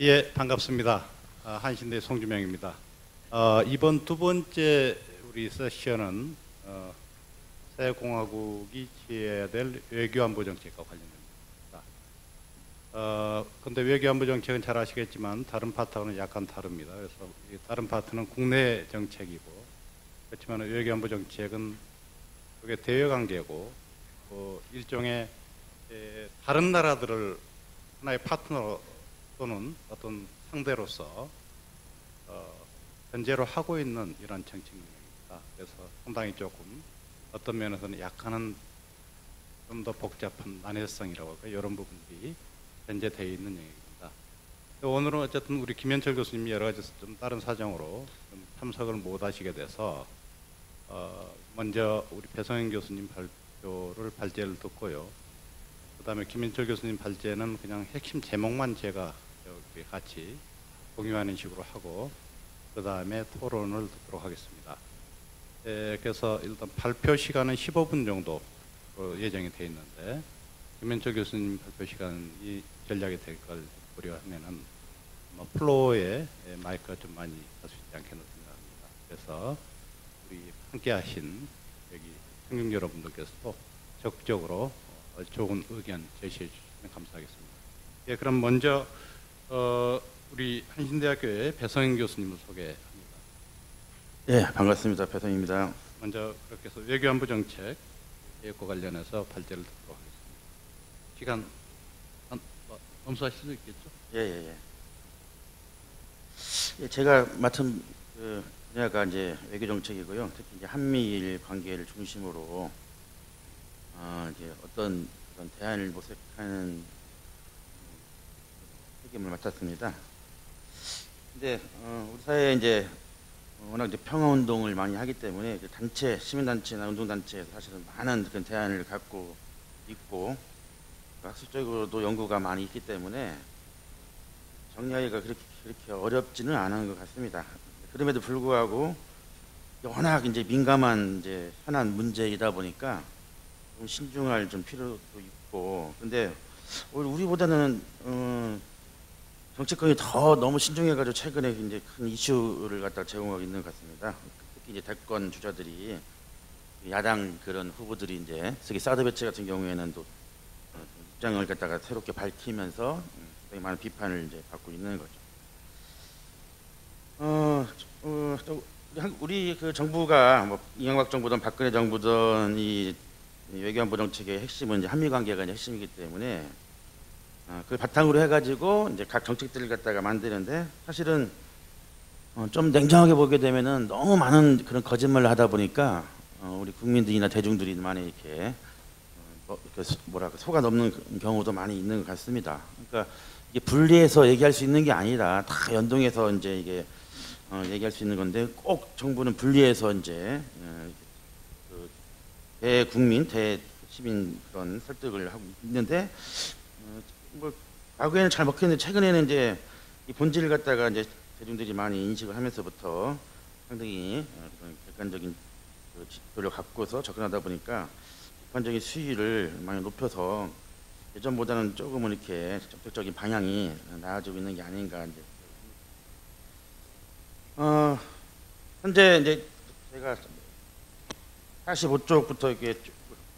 예, 반갑습니다. 아, 한신대 송주명입니다. 어, 이번 두 번째 우리 세션은 어, 새 공화국이 취해야 될 외교안보 정책과 관련됩니다. 어, 근데 외교안보 정책은 잘 아시겠지만 다른 파트하고는 약간 다릅니다. 그래서 이 다른 파트는 국내 정책이고 그렇지만 외교안보 정책은 그게 대외 관계고 어, 일종의 에, 다른 나라들을 하나의 파트너 또는 어떤 상대로서 어, 현재로 하고 있는 이런 정책입니다. 그래서 상당히 조금 어떤 면에서는 약간은 좀 더 복잡한 난해성이라고 할까 이런 부분들이 현재 되어 있는 얘기입니다. 오늘은 어쨌든 우리 김현철 교수님이 여러 가지 좀 다른 사정으로 좀 참석을 못 하시게 돼서 어, 먼저 우리 배성현 교수님 발표를 발제를 듣고요. 그다음에 김현철 교수님 발제는 그냥 핵심 제목만 제가 같이 공유하는 식으로 하고 그 다음에 토론을 듣도록 하겠습니다. 에, 그래서 일단 발표 시간은 15분 정도 예정이 되어 있는데 김현철 교수님 발표 시간이 전략이 될 걸 고려하면은 뭐 플로어에 마이크가 좀 많이 할 수 있지 않겠나 생각합니다. 그래서 우리 함께하신 여기 청중 여러분들께서도 적극적으로 어, 좋은 의견 제시해 주시면 감사하겠습니다. 예, 그럼 먼저 어, 우리 한신대학교의 배성인 교수님을 소개합니다. 예, 반갑습니다. 배성입니다. 먼저 그렇게 해서 외교안보 정책 계획과 관련해서 발제를 듣도록 하겠습니다. 시간 한 뭐, 검수하실 수 있겠죠? 예, 예, 예. 예, 제가 맡은 그 분야가 이제 외교 정책이고요. 특히 이제 한미일 관계를 중심으로 어, 이제 어떤 그런 대안을 모색하는 책임을 맡았습니다. 근데 어, 우리 사회에 이제 워낙 이제 평화 운동을 많이 하기 때문에 그 단체, 시민 단체나 운동 단체에서 사실은 많은 그런 대안을 갖고 있고 학술적으로도 연구가 많이 있기 때문에 정리하기가 그렇게 그렇게 어렵지는 않은 것 같습니다. 그럼에도 불구하고 워낙 이제 민감한 이제 현안 문제이다 보니까 좀 신중할 좀 필요도 있고 근데 우리보다는 어, 정치권이 더 너무 신중해가지고 최근에 이제 큰 이슈를 갖다 제공하고 있는 것 같습니다. 특히 이제 대권 주자들이 야당 그런 후보들이 이제 특히 사드 배치 같은 경우에는 또 입장을 갖다가 새롭게 밝히면서 굉장히 많은 비판을 이제 받고 있는 거죠. 어, 어 우리 그 정부가 뭐 이명박 정부든 박근혜 정부든 이 외교안보 정책의 핵심은 이제 한미 관계가 이제 핵심이기 때문에 어, 그 바탕으로 해가지고 이제 각 정책들을 갖다가 만드는데 사실은 어, 좀 냉정하게 보게 되면은 너무 많은 그런 거짓말을 하다 보니까 어, 우리 국민들이나 대중들이 많이 이렇게 어, 뭐랄까 속아 넘는 경우도 많이 있는 것 같습니다. 그러니까 이게 분리해서 얘기할 수 있는 게 아니라 다 연동해서 이제 이게 어, 얘기할 수 있는 건데 꼭 정부는 분리해서 이제 어, 그 대국민 대시민 그런 설득을 하고 있는데 어, 뭐 과거에는 잘 먹혔는데 최근에는 이제 이 본질을 갖다가 이제 대중들이 많이 인식을 하면서부터 상당히 어, 객관적인 그 지표를 갖고서 접근하다 보니까 객관적인 수위를 많이 높여서 예전보다는 조금은 이렇게 적극적인 방향이 나아지고 있는 게 아닌가 이제. 어, 현재 이제 제가 45쪽부터 이렇게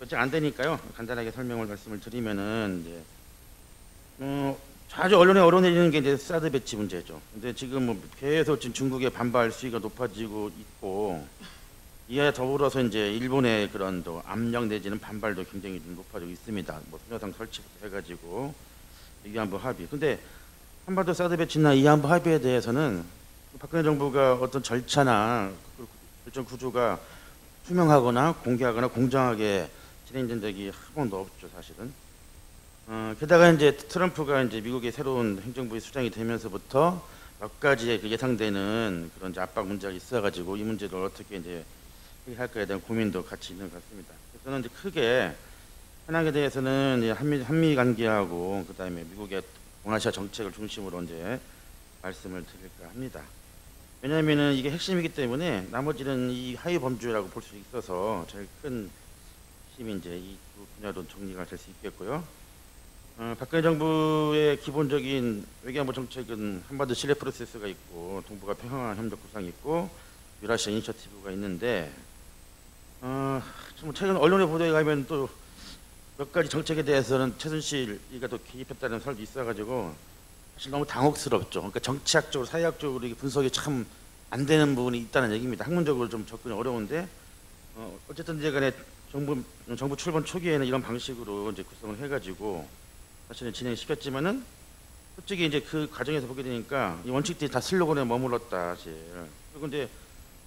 몇장 안 되니까요. 간단하게 설명을 말씀을 드리면은 이제 어, 자주 언론에 언론내리는 게 이제 사드 배치 문제죠. 근데 지금 뭐 계속 지금 중국의 반발 수위가 높아지고 있고 이에 더불어서 이제 일본의 그런 또 압력 내지는 반발도 굉장히 좀 높아지고 있습니다. 뭐 소녀상 설치부터 해가지고 위안부 합의. 근데 한반도 사드 배치나 이안부 합의에 대해서는 박근혜 정부가 어떤 절차나 결정 구조가 투명하거나 공개하거나 공정하게 진행된 적이 한 번도 없죠, 사실은. 어, 게다가 이제 트럼프가 이제 미국의 새로운 행정부의 수장이 되면서부터 몇 가지의 그 예상되는 그런 이제 압박 문제가 있어가지고 이 문제를 어떻게 이제 할까에 대한 고민도 같이 있는 것 같습니다. 저는 이제 크게 현황에 대해서는 한미, 한미 관계하고 그 다음에 미국의 동아시아 정책을 중심으로 이제 말씀을 드릴까 합니다. 왜냐하면 이게 핵심이기 때문에 나머지는 이 하위 범주라고 볼 수 있어서 제일 큰 힘이 이제 이두 분야로 정리가 될 수 있겠고요. 어, 박근혜 정부의 기본적인 외교안보 정책은 한반도 신뢰 프로세스가 있고 동북아 평화 협력 구상이 있고 유라시아 이니셔티브가 있는데 어, 좀 최근 언론의 보도에 가면 또 몇 가지 정책에 대해서는 최순실이가 또 개입했다는 설도 있어가지고 사실 너무 당혹스럽죠. 그러니까 정치학적으로 사회학적으로 분석이 참 안 되는 부분이 있다는 얘기입니다. 학문적으로 좀 접근이 어려운데 어, 어쨌든 이제 간에 정부 정부 출범 초기에는 이런 방식으로 이제 구성을 해가지고 사실은 진행시켰지만은 솔직히 이제 그 과정에서 보게 되니까 이 원칙들이 다 슬로건에 머물렀다 사실. 그리고 이제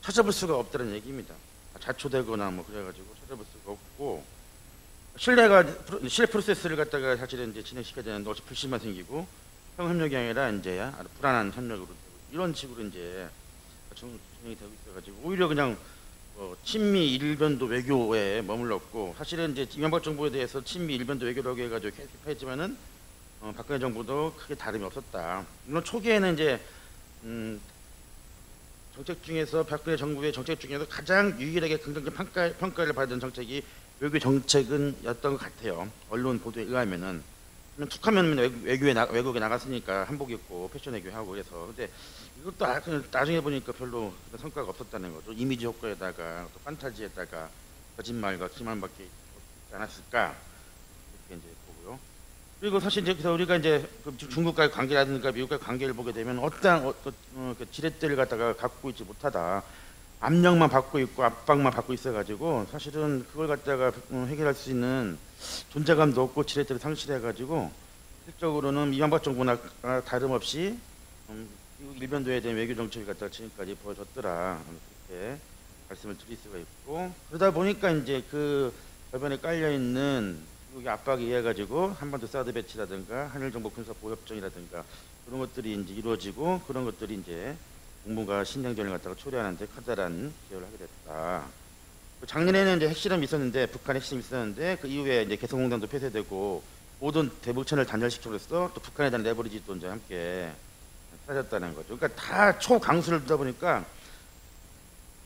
찾아볼 수가 없다는 얘기입니다. 자초되거나 뭐 그래가지고 찾아볼 수가 없고 신뢰가 신뢰 프로세스를 갖다가 사실은 이제 진행시켜야 되는데 어차피 불신만 생기고 평협력이 아니라 이제 불안한 협력으로 이런 식으로 이제 정- 진행이 되고 있어가지고 오히려 그냥 어, 친미 일변도 외교에 머물렀고 사실은 이제 이명박 정부에 대해서 친미 일변도 외교라고 해가지고 계속 했지만은 어, 박근혜 정부도 크게 다름이 없었다. 물론 초기에는 이제 음, 정책 중에서 박근혜 정부의 정책 중에서 가장 유일하게 긍정적 평가, 평가를 받은 정책이 외교 정책은 였던 것 같아요. 언론 보도에 의하면은 툭하면 외- 외교에 나, 외국에 나갔으니까 한복 입고 패션 외교하고 그래서 근데 이것도 아- 나중에 보니까 별로 성과가 없었다는 거죠. 이미지 효과에다가 또 판타지에다가 거짓말과 기만밖에 없지 않았을까 이렇게 이제 보고요. 그리고 사실 이제 우리가 이제 그 주- 중국과의 관계라든가 미국과의 관계를 보게 되면 어떠한 어떤 어, 그 지렛대를 갖다가 갖고 있지 못하다. 압력만 받고 있고 압박만 받고 있어가지고 사실은 그걸 갖다가 어, 해결할 수 있는 존재감도 없고 지렛대를 상실해가지고 실적으로는 이명박 정부나 아, 다름없이 음, 미국 일변도에 대한 외교 정책을 갖다가 지금까지 보여줬더라 그렇게 말씀을 드릴 수가 있고 그러다 보니까 이제 그 저변에 깔려 있는 미국의 압박에 의해 가지고 한반도 사드 배치라든가 한일 정보 군사 보호 협정이라든가 그런 것들이 이제 이루어지고 그런 것들이 이제 국무가 신냉전을 갖다가 초래하는데 커다란 기여를 하게 됐다. 그 작년에는 이제 핵실험이 있었는데 북한 핵실험이 있었는데 그 이후에 이제 개성공단도 폐쇄되고 모든 대북천을 단절시켜버렸어. 또 북한에 대한 레버리지도 이제 함께 사졌다는 거죠. 그러니까 다 초강수를 두다 보니까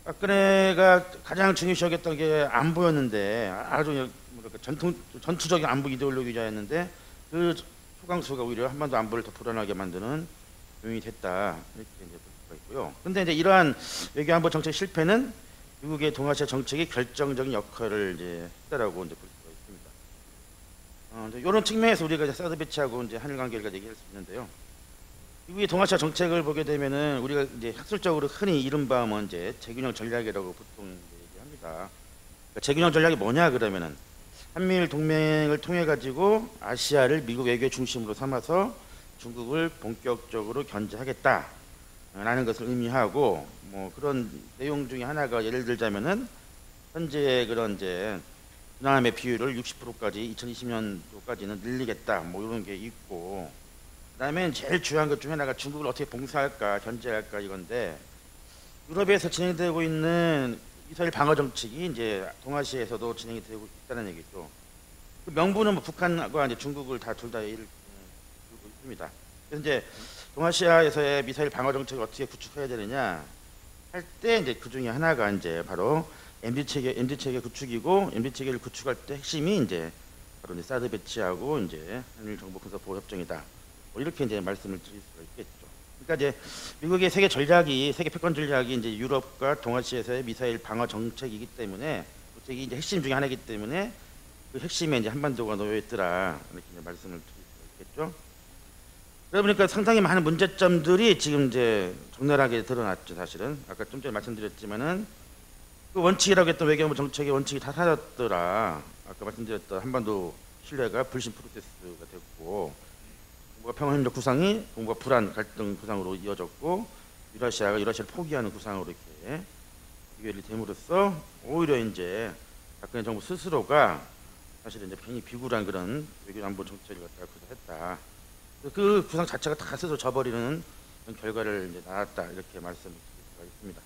박근혜가 가장 중요시 여겼던 게 안보였는데 아주 뭐랄까 전통 전투적인 안보 이데올로기자였는데 그 초강수가 오히려 한반도 안보를 더 불안하게 만드는 요인이 됐다 이렇게 이제 볼 수가 있고요. 근데 이제 이러한 외교 안보 정책 실패는 미국의 동아시아 정책이 결정적인 역할을 이제 했다라고 이제 볼 수가 있습니다. 어, 이런 측면에서 우리가 이제 사드 배치하고 이제 한일 관계를 얘기할 수 있는데요. 미국의 동아시아 정책을 보게 되면은 우리가 이제 학술적으로 흔히 이른바 뭐 이제 재균형 전략이라고 보통 얘기합니다. 그러니까 재균형 전략이 뭐냐 그러면은 한미일 동맹을 통해 가지고 아시아를 미국 외교 중심으로 삼아서 중국을 본격적으로 견제하겠다라는 것을 의미하고 뭐 그런 내용 중에 하나가 예를 들자면은 현재 그런 이제 군함의 비율을 60%까지 2020년도까지는 늘리겠다 뭐 이런 게 있고 그다음에 제일 중요한 것 중에 하나가 중국을 어떻게 봉쇄할까 견제할까 이건데 유럽에서 진행되고 있는 미사일 방어 정책이 이제 동아시아에서도 진행이 되고 있다는 얘기죠. 그 명분은 뭐 북한과 이제 중국을 다 둘다 들고 있습니다. 그래서 이제 동아시아에서의 미사일 방어 정책을 어떻게 구축해야 되느냐 할 때 이제 그 중에 하나가 이제 바로 MD 체계 MD 체계 구축이고 MD 체계를 구축할 때 핵심이 이제 바로 이제 사드 배치하고 이제 한일 정보 군사 보호 협정이다. 뭐 이렇게 이제 말씀을 드릴 수가 있겠죠. 그러니까 이제 미국의 세계 전략이 세계 패권 전략이 이제 유럽과 동아시아에서의 미사일 방어 정책이기 때문에 정책이 이제 핵심 중에 하나이기 때문에 그 핵심에 이제 한반도가 놓여 있더라 이렇게 이제 말씀을 드릴 수가 있겠죠. 그러다 보니까 상당히 많은 문제점들이 지금 이제 적나라하게 드러났죠 사실은 아까 좀 전에 말씀드렸지만은 그 원칙이라고 했던 외교부 정책의 원칙이 다 사라졌더라 아까 말씀드렸던 한반도 신뢰가 불신 프로세스가 됐고 뭔가 평화협력 구상이 뭔가 불안 갈등 구상으로 이어졌고 유라시아가 유라시아를 포기하는 구상으로 이렇게 이해를 됨으로써 오히려 이제 박근혜 정부 스스로가 사실은 이제 괜히 비굴한 그런 외교 안보 정책을 갖다가 구사했다. 그 구상 자체가 다 스스로 져버리는 결과를 이제 나왔다 이렇게 말씀드릴 수가 있습니다.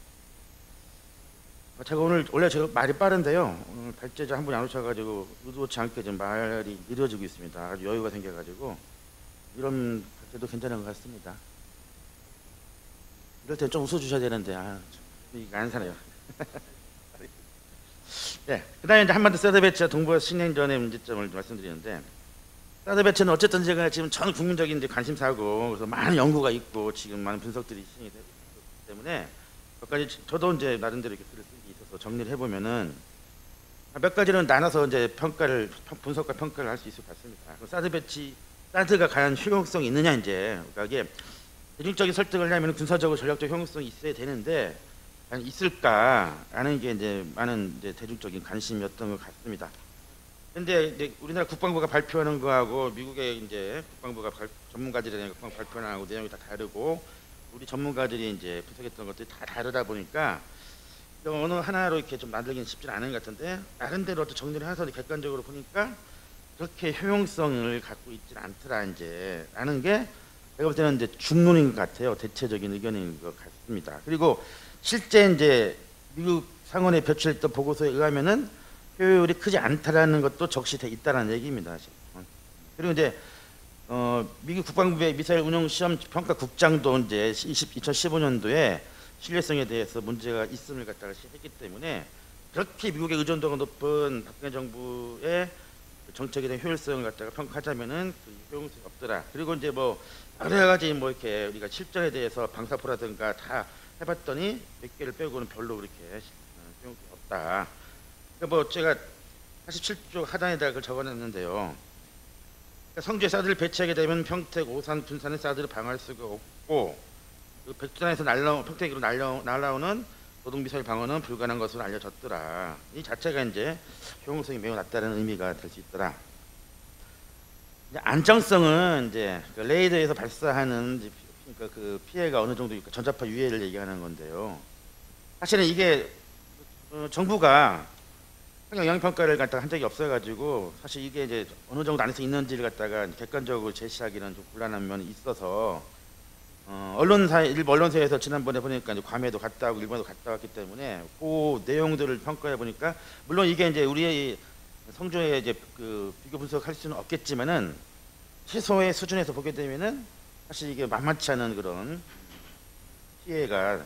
어, 제가 오늘 원래 제가 말이 빠른데요. 오늘 발제자 한 분이 안 오셔가지고 의도치 않게 좀 말이 느려지고 있습니다. 아주 여유가 생겨가지고 이런 발제도 괜찮은 것 같습니다. 이럴 땐 좀 웃어주셔야 되는데 아, 참, 이게 안 사네요. 네, 그 다음에 이제 한반도 사드 배치와 동북아 신냉전의 문제점을 말씀드리는데 사드 배치는 어쨌든 제가 지금 전 국민적인 이제 관심사고 그래서 많은 연구가 있고 지금 많은 분석들이 시행이 되기 때문에 몇 가지 저도 이제 나름대로 이렇게 글을 쓴 게 있어서 정리를 해보면은 몇 가지는 나눠서 이제 평가를 평- 분석과 평가를 할 수 있을 것 같습니다. 그럼 사드 배치 사드가 과연 효용성이 있느냐 이제 그러니까 이게 대중적인 설득을 하려면 군사적으로 전략적 효용성이 있어야 되는데 있을까라는 게 이제 많은 이제 대중적인 관심이었던 것 같습니다. 근데 이제 우리나라 국방부가 발표하는 거하고 미국의 이제 국방부가 발- 전문가들이 국방 발표하는 거하고 내용이 다 다르고 우리 전문가들이 이제 분석했던 것들이 다 다르다 보니까 어느 하나로 이렇게 좀 만들기는 쉽지 않은 것 같은데 나름대로 또 정리를 해서 객관적으로 보니까 그렇게 효용성을 갖고 있지는 않더라 이제 라는 게 제가 볼 때는 이제 중론인 것 같아요 대체적인 의견인 것 같습니다 그리고 실제 이제 미국 상원에 배출했던 보고서에 의하면은 효율이 크지 않다라는 것도 적시 돼 있다라는 얘기입니다. 사실. 어. 그리고 이제 어, 미국 국방부의 미사일 운용 시험 평가 국장도 이제 20, 2015년도에 신뢰성에 대해서 문제가 있음을 갖다가 했기 때문에 그렇게 미국의 의존도가 높은 박근혜 정부의 정책에 대한 효율성을 갖다가 평가하자면은 그 효용성이 없더라. 그리고 이제 뭐 여러 가지 뭐 이렇게 우리가 실전에 대해서 방사포라든가 다 해봤더니 몇 개를 빼고는 별로 그렇게 어, 효용성이 없다. 그러니까 뭐 제가 47조 하단에다가 그걸 적어놨는데요. 그러니까 성주에 사드를 배치하게 되면 평택, 오산, 군산의 사드를 방어할 수가 없고 그 백두산에서 날라 평택으로 날라 날라오는 노동 미사일 방어는 불가능한 것으로 알려졌더라. 이 자체가 이제 효용성이 매우 낮다는 의미가 될 수 있더라. 이제 안정성은 이제 그 레이더에서 발사하는 그러니까 그 피해가 어느 정도 전자파 유해를 얘기하는 건데요. 사실은 이게 어, 정부가 환경 영향 평가를 갖다가 한 적이 없어가지고 사실 이게 이제 어느 정도 안에서 있는지를 갖다가 객관적으로 제시하기는 좀 곤란한 면이 있어서 어, 언론사 일부 언론사에서 지난번에 보니까 이제 괌에도 갔다 오고 일본도 갔다 왔기 때문에 그 내용들을 평가해 보니까 물론 이게 이제 우리의 성조의 이제 그 비교 분석할 수는 없겠지만은 최소의 수준에서 보게 되면은 사실 이게 만만치 않은 그런 피해가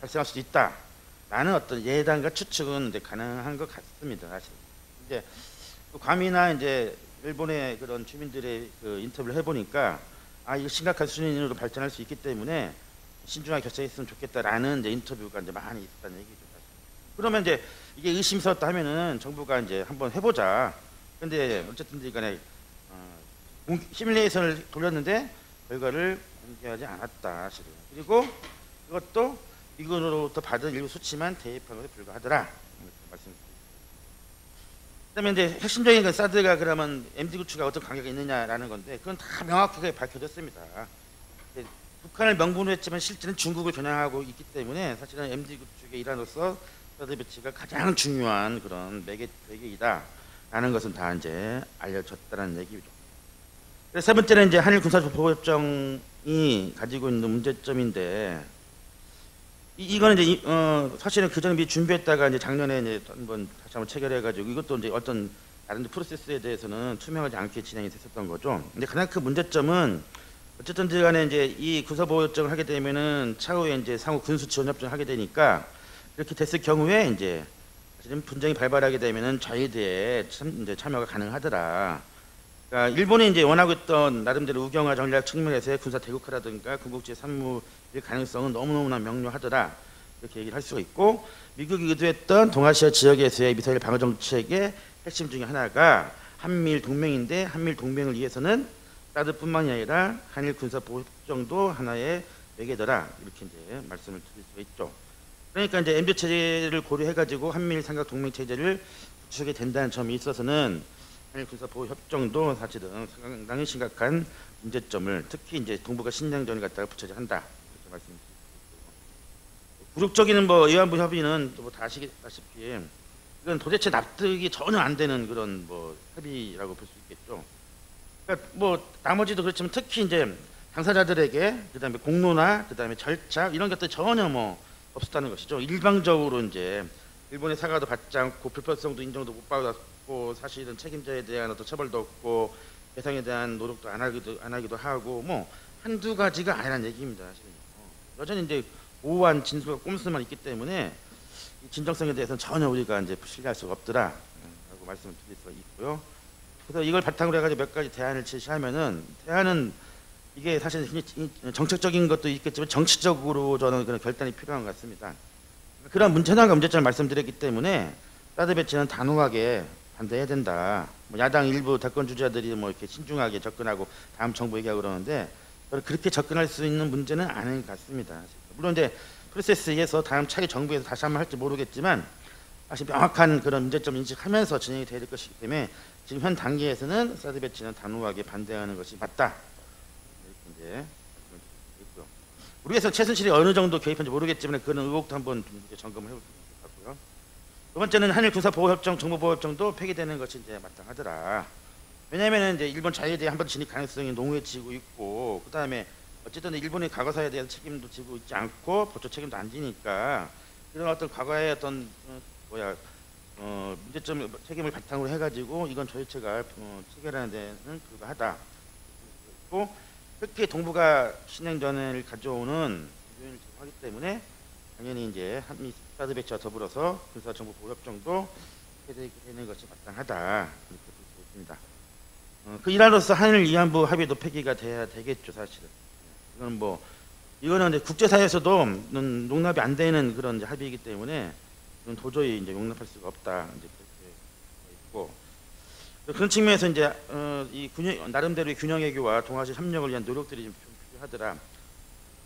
발생할 수 있다. 라는 어떤 예단과 추측은 이제 가능한 것 같습니다. 사실. 그 괌이나 이제 일본의 그런 주민들의 그 인터뷰를 해보니까 아 이거 심각한 수준으로 발전할 수 있기 때문에 신중하게 결정했으면 좋겠다라는 이제 인터뷰가 이제 많이 있다는 얘기죠. 그러면 이제 이게 의심스럽다 하면은 정부가 이제 한번 해보자. 근데 어쨌든 간에 어, 공- 시뮬레이션을 돌렸는데 결과를 공개하지 않았다. 사실은. 그리고 이것도 미군으로부터 받은 일부 수치만 대입한 것에 불과하더라. 말씀드립니다. 그다음에 이제 핵심적인 건 사드가 그러면 MD 구축과 어떤 관계가 있느냐라는 건데 그건 다 명확하게 밝혀졌습니다. 북한을 명분으로 했지만 실제는 중국을 겨냥하고 있기 때문에 사실은 MD 구축의 일환으로서 사드 배치가 가장 중요한 그런 매개 매개이다라는 것은 다 이제 알려졌다는. 그래서 세 번째는 이제 한일 군사보호협정이 가지고 있는 문제점인데 이, 이거는 이제 이- 어, 사실은 그 전에 미리 준비했다가 이제 작년에 이제 한번 다시 한번 체결해가지고 이것도 이제 어떤 다른 프로세스에 대해서는 투명하지 않게 진행이 됐었던 거죠. 근데 가장 큰 문제점은 어쨌든 간에 이제 이 군사보호 협정을 하게 되면은 차후에 이제 상호 군수 지원 협정을 하게 되니까 이렇게 됐을 경우에 이제 사실은 분쟁이 발발하게 되면은 자위대에 참 이제 참여가 가능하더라. 그러니까 일본이 이제 원하고 있던 나름대로 우경화 전략 측면에서의 군사 대국화라든가 군국주의 산무의 가능성은 너무너무나 명료하더라. 이렇게 얘기를 할 수가 있고 미국이 의도했던 동아시아 지역에서의 미사일 방어 정책의 핵심 중에 하나가 한미일 동맹인데 한미일 동맹을 위해서는 사드뿐만이 아니라 한일 군사 보호 협정도 하나의 매개더라 이렇게 이제 말씀을 드릴 수가 있죠. 그러니까 이제 MB 체제를 고려해가지고 한미일 삼각 동맹 체제를 구축하게 된다는 점이 있어서는 한일 군사 보호 협정도 사실은 상당히 심각한 문제점을 특히 이제 동북아 신장전을 갖다가 붙여야 한다 말씀드리고 굴욕적인 뭐 의안부 협의는 뭐 다 아시다시피 이건 도대체 납득이 전혀 안 되는 그런 뭐 협의라고 볼 수 있겠죠. 그러니까 뭐 나머지도 그렇지만 특히 이제 당사자들에게 그다음에 공로나 그다음에 절차 이런 것들 전혀 뭐 없었다는 것이죠. 일방적으로 이제 일본의 사과도 받지 않고 불법성도 인정도 못 받았고 사실은 책임자에 대한 어떤 처벌도 없고 배상에 대한 노력도 안 하기도 안 하기도 하고 뭐 한두 가지가 아니라는 얘기입니다. 사실은 여전히 이제 오한 진술과 꼼수만 있기 때문에 이 진정성에 대해서는 전혀 우리가 이제 신뢰할 수가 없더라라고 말씀을 드릴 수가 있고요. 그래서 이걸 바탕으로 해가지고 몇 가지 대안을 제시하면은 대안은 이게 사실 정책적인 것도 있겠지만 정치적으로 저는 그런 결단이 필요한 것 같습니다. 그런 문제점과 문제점을 말씀드렸기 때문에 사드 배치는 단호하게 반대해야 된다. 뭐 야당 일부 대권 주자들이 뭐 이렇게 신중하게 접근하고 다음 정부 얘기하고 그러는데 그렇게 접근할 수 있는 문제는 아닌 것 같습니다. 물론 이제 프로세스에서 다음 차기 정부에서 다시 한번 할지 모르겠지만 사실 명확한 그런 문제점 인식하면서 진행이 될 것이기 때문에 지금 현 단계에서는 사드 배치는 단호하게 반대하는 것이 맞다. 이렇게 이제 있고요. 우리에서 최순실이 어느 정도 개입한지 모르겠지만 그런 의혹도 한번 점검을 해볼 것 같고요. 두 번째는 한일 군사 보호 협정, 정보 보호 협정도 폐기되는 것이 이제 마땅하더라. 왜냐하면 이제 일본 자유에 대해 한번 진입 가능성이 농후해지고 있고 그다음에 어쨌든 일본의 과거사에 대한 책임도 지고 있지 않고 법적 책임도 안 지니까 이런 어떤 과거의 어떤 어, 뭐야 어, 문제점 책임을 바탕으로 해가지고 이건 조회체가 어, 체결하는 데는 불가하다. 그리고 특히 동북아 신행 전을 가져오는 요인을 제공하기 때문에 당연히 이제 한미 사드 배치와 더불어서 군사 정보 보호 협정도 폐기되는 것이 마땅하다 이렇게 볼수 있습니다. 어, 그 일환으로서 한일 위안부 합의도 폐기가 돼야 되겠죠 사실은. 이건 뭐 이거는 이제 국제사회에서도 는 용납이 안 되는 그런 합의이기 때문에 이건 도저히 이제 용납할 수가 없다 이제 그렇게 돼 있고 그런 측면에서 이제 어, 이 균형, 나름대로의 균형 외교와 동아시 협력을 위한 노력들이 좀 필요하더라.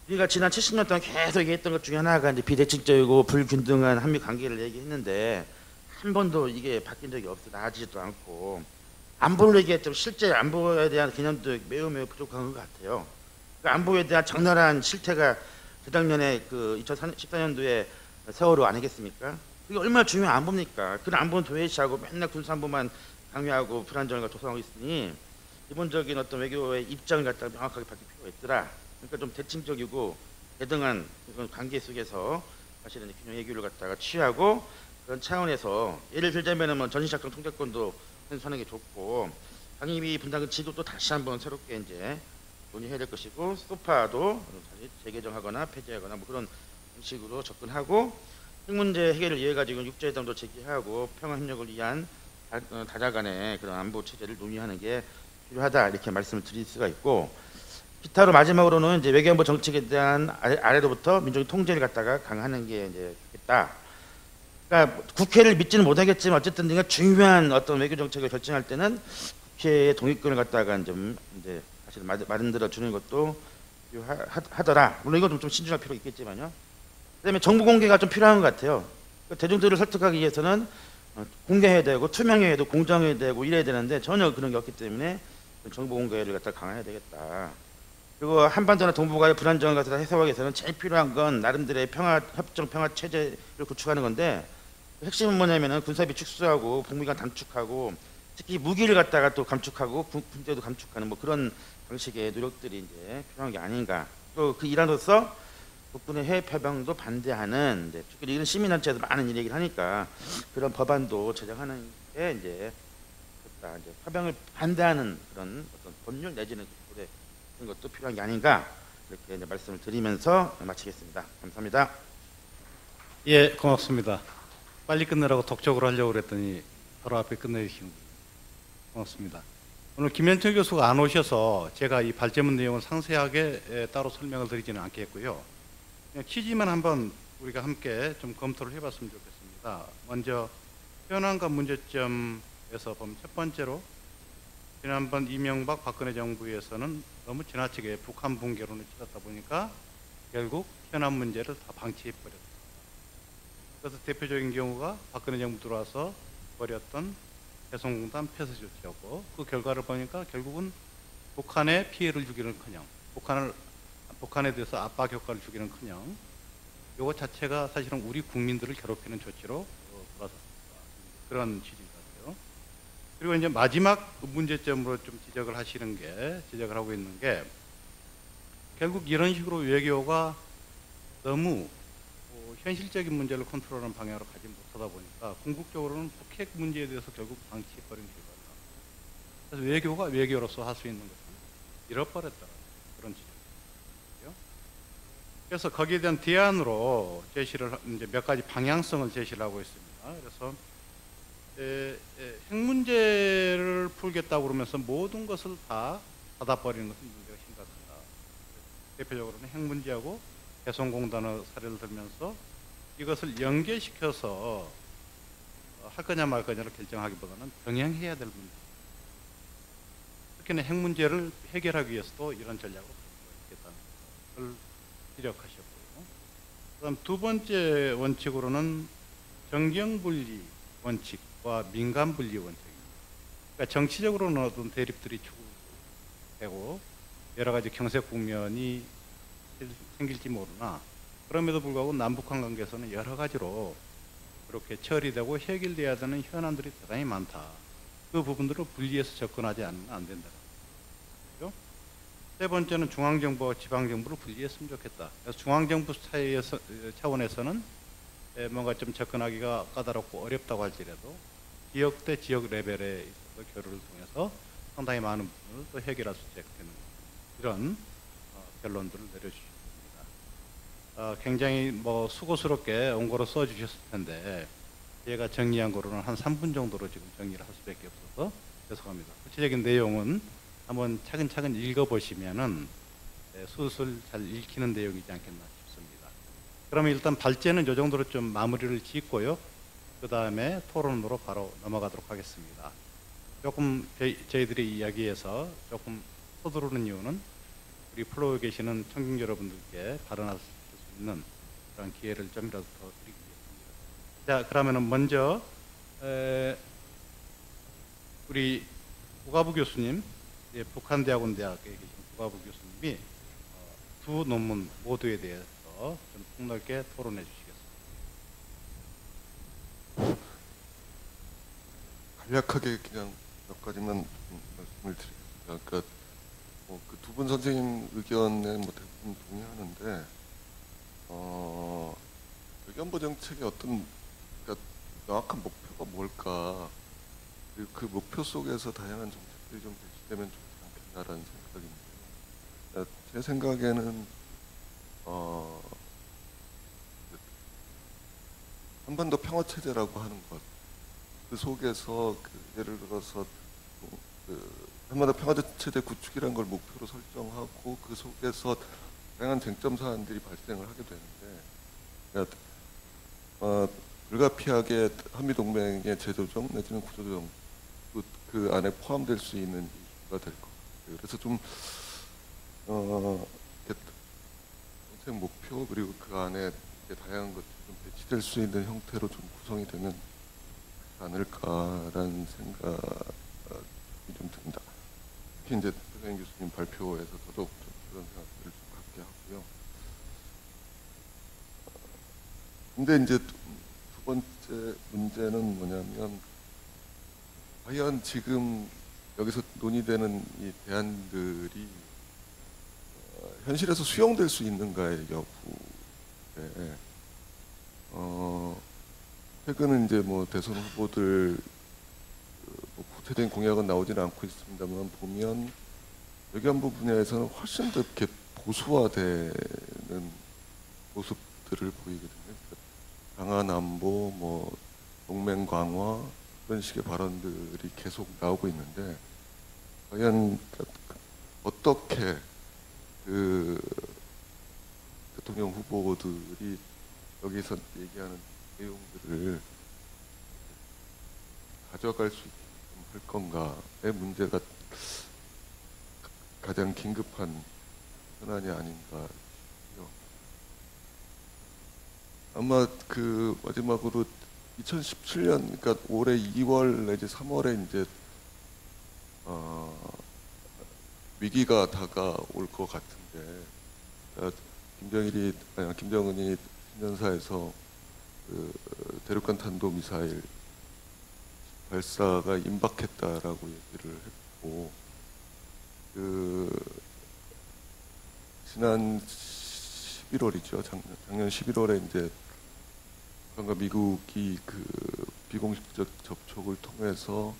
우리가 지난 70년 동안 계속 얘기했던 것 중에 하나가 이제 비대칭적이고 불균등한 한미 관계를 얘기했는데 한 번도 이게 바뀐 적이 없어 나아지지도 않고 안보를 얘기했지만 실제 안보에 대한 개념도 매우 매우 부족한 것 같아요. 그 안보에 대한 적나라한 실태가 재작년에 그 2014년도에 세월호 아니겠습니까? 그게 얼마나 중요한 안보입니까? 그런 안보는 도외시하고 맨날 군사안보만 강요하고 불안정을 조성하고 있으니 기본적인 어떤 외교의 입장을 갖다가 명확하게 밝힐 필요가 있더라. 그러니까 좀 대칭적이고 대등한 관계 속에서 사실은 균형 외교를 갖다가 취하고 그런 차원에서 예를 들자면은 뭐 전시작전 통제권도 선수하는 게 좋고 방위비 분담금 지급도 다시 한번 새롭게 이제 논의해야 될 것이고 소파도 다시 재개정하거나 폐지하거나 뭐 그런 방식으로 접근하고 핵 문제 해결을 위해 가지고 육제회담도 제기하고 평화 협력을 위한 다- 어, 다자 간의 그런 안보 체제를 논의하는 게 필요하다 이렇게 말씀을 드릴 수가 있고 기타로 마지막으로는 이제 외교안보 정책에 대한 아래, 아래로부터 민족의 통제를 갖다가 강화하는 게 이제 좋겠다. 그러니까 국회를 믿지는 못하겠지만 어쨌든 내가 중요한 어떤 외교 정책을 결정할 때는 국회의 동의권을 갖다가 좀 이제 사실 마- 만들어 주는 것도 필요하더라. 물론 이거 좀, 좀 신중할 필요 있겠지만요. 그다음에 정보 공개가 좀 필요한 것 같아요. 그 대중들을 설득하기 위해서는 어, 공개해야 되고 투명해야 되고 공정해야 되고 이래야 되는데 전혀 그런 게 없기 때문에 정보 공개를 갖다 강화해야 되겠다. 그리고 한반도나 동북아의 불안정을 갖다 해소하기 위해서는 제일 필요한 건 나름대로의 평화 협정 평화 체제를 구축하는 건데 핵심은 뭐냐면은 군사비 축소하고 북미 간 단축하고 특히 무기를 갖다가 또 감축하고 군- 군대도 감축하는 뭐 그런 방식의 노력들이 이제 필요한 게 아닌가. 또 그 일환으로서 국군의 해외 표방도 반대하는 이제 특히 이런 시민단체에서 많은 일 얘기를 하니까 그런 법안도 제정하는 게 이제 좋다. 이제 파병을 반대하는 그런 어떤 법률 내지는 그런 것도 필요한 게 아닌가 이렇게 이제 말씀을 드리면서 마치겠습니다. 감사합니다. 예, 고맙습니다. 빨리 끝내라고 독촉을 하려고 그랬더니 바로 앞에 분이 고맙습니다. 오늘 김현철 교수가 안 오셔서 제가 이 발제문 내용을 상세하게 에, 따로 설명을 드리지는 않겠고요. 취지만 한번 우리가 함께 좀 검토를 해봤으면 좋겠습니다. 먼저 현안과 문제점에서 보면 첫 번째로 지난번 이명박 박근혜 정부에서는 너무 지나치게 북한 붕괴론을 치렀다 보니까 결국 현안 문제를 다 방치해버렸다. 그래서 대표적인 경우가 박근혜 정부 들어와서 벌였던 개성공단 폐쇄 조치였고 그 결과를 보니까 결국은 북한에 피해를 주기는커녕 북한을 북한에 대해서 압박 효과를 주기는커녕 이거 자체가 사실은 우리 국민들을 괴롭히는 조치로 어, 돌아섰습니다. 그런 취지 같아요. 그리고 이제 마지막 문제점으로 좀 지적을 하시는 게 지적을 하고 있는 게 결국 이런 식으로 외교가 너무 어, 현실적인 문제를 컨트롤하는 방향으로 가지 못하다 보니까 궁극적으로는 북핵 문제에 대해서 결국 방치해버린 결과다. 그래서 외교가 외교로서 할 수 있는 것은 잃어버렸다. 그런 지적이고요. 그래서 거기에 대한 대안으로 제시를 하- 이제 몇 가지 방향성을 제시를 하고 있습니다. 그래서 에, 에, 핵 문제를 풀겠다고 그러면서 모든 것을 다 닫아버리는 것은 문제가 심각하다. 대표적으로는 핵 문제하고 개성공단의 사례를 들면서 이것을 연계시켜서 어, 할 거냐 말 거냐를 결정하기보다는 병행해야 될 문제. 특히나 핵 문제를 해결하기 위해서도 이런 전략을 필요하겠다는 걸 지적하셨고요. 그다음 두 번째 원칙으로는 정경분리 원칙과 민간분리 원칙입니다. 그러니까 정치적으로는 어떤 대립들이 추구되고 여러 가지 경색 국면이 생길지 모르나 그럼에도 불구하고 남북한 관계에서는 여러 가지로 그렇게 처리되고 해결돼야 되는 현안들이 대단히 많다. 그 부분들을 분리해서 접근하지 않으면 안 된다. 세 번째는 중앙정부와 지방정부를 분리했으면 좋겠다. 그래서 중앙정부 차이에서, 차원에서는 에, 뭔가 좀 접근하기가 까다롭고 어렵다고 할지라도 지역 대 지역 레벨에 교류를 통해서 상당히 많은 부분을 또 해결할 수 있게 되는 이런 어, 결론들을 내려주셨습니다. 어, 굉장히 뭐 수고스럽게 원고로 써주셨을 텐데 제가 정리한 거로는 한 3분 정도로 지금 정리를 할 수밖에 없어서 죄송합니다. 구체적인 내용은 한번 차근차근 읽어보시면은 예, 술술 잘 읽히는 내용이지 않겠나 싶습니다. 그러면 일단 발제는 이 정도로 좀 마무리를 짓고요. 그 다음에 토론으로 바로 넘어가도록 하겠습니다. 조금 저희, 저희들이 이야기해서 조금 서두르는 이유는 우리 플로우에 계시는 청중 여러분들께 발언할 수 있는 그런 기회를 좀이라도 더 드리기 위해서입니다. 자, 그러면은 먼저 에, 우리 국가부 교수님, 예, 북한 대학원 대학에 계신 국가부 교수님이 어, 두 논문 모두에 대해서 좀 폭넓게 토론해 주시겠습니다. 간략하게 그냥 몇 가지만 좀 말씀을 드리겠습니다. 그러니까 뭐 그두분 선생님 의견에 뭐 대부분 동의하는데 어, 외교안보 정책의 어떤 그러니까 명확한 목표가 뭘까 그리고 그 목표 속에서 다양한 정책들이 좀 제시되면 좋지 않겠나라는 생각인데요. 그러니까 제 생각에는 어, 한반도 평화 체제라고 하는 것 그 속에서 그 예를 들어서 뭐그 한반도 평화 체제 구축이라는 걸 목표로 설정하고 그 속에서 다양한 쟁점 사안들이 발생을 하게 되는데 그러니까 어, 불가피하게 한미 동맹의 재조정 내지는 구조조정 그, 그 안에 포함될 수 있는 이슈가 될 것 같아요. 그래서 좀 어, 정책 목표 그리고 그 안에 다양한 것들이 좀 배치될 수 있는 형태로 좀 구성이 되면 않을까라는 생각이 좀 듭니다. 특히 이제 선생님 교수님 발표에서 더더욱 좀 그런 생각들을 좀 갖게 하고요. 근데 이제 두, 두 번째 문제는 뭐냐면 과연 지금 여기서 논의되는 이 대안들이 어, 현실에서 수용될 수 있는가의 여부에 어, 최근은 이제 뭐 대선 후보들 그뭐 구체적인 공약은 나오지는 않고 있습니다만 보면 외교안보 분야에서는 훨씬 더 이렇게 보수화되는 모습들을 보이거든요. 강한 안보, 뭐 동맹 강화 그런 식의 발언들이 계속 나오고 있는데 과연 어떻게 그 대통령 후보들이 여기서 얘기하는 내용들을 가져갈 수할 건가의 문제가 가장 긴급한 현안이 아닌가 싶고요. 아마 그 마지막으로 2017년 그러니까 올해 2월 내지 3월에 이제 어, 위기가 다가올 것 같은데 그러니까 김정일이 아니 김정은이 신년사에서 그 대륙간 탄도 미사일 발사가 임박했다라고 얘기를 했고 그 지난 11월이죠 작년, 작년 11월에 이제 북한과 미국이 그 비공식적 접촉을 통해서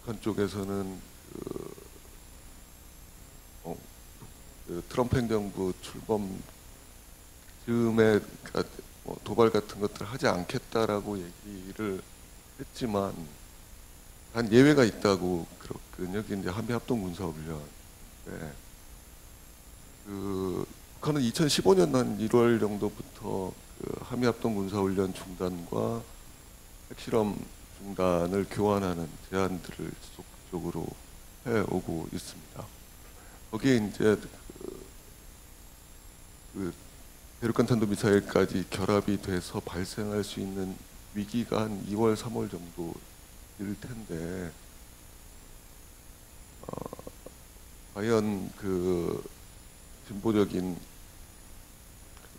북한 쪽에서는 그, 어, 그 트럼프 행정부 출범 즈음에 그러니까 뭐 도발 같은 것들을 하지 않겠다라고 얘기를 했지만 단 예외가 있다고 그렇거든요. 이제 한미 합동 군사 훈련. 네. 그 북한은 2015년 한 1월 정도부터 그 한미 합동 군사 훈련 중단과 핵실험 중단을 교환하는 제안들을 지속적으로 해 오고 있습니다. 거기에 이제 그, 그 대륙간 탄도 미사일까지 결합이 돼서 발생할 수 있는 위기가 한 2월, 3월 정도일 텐데 어, 과연 그 진보적인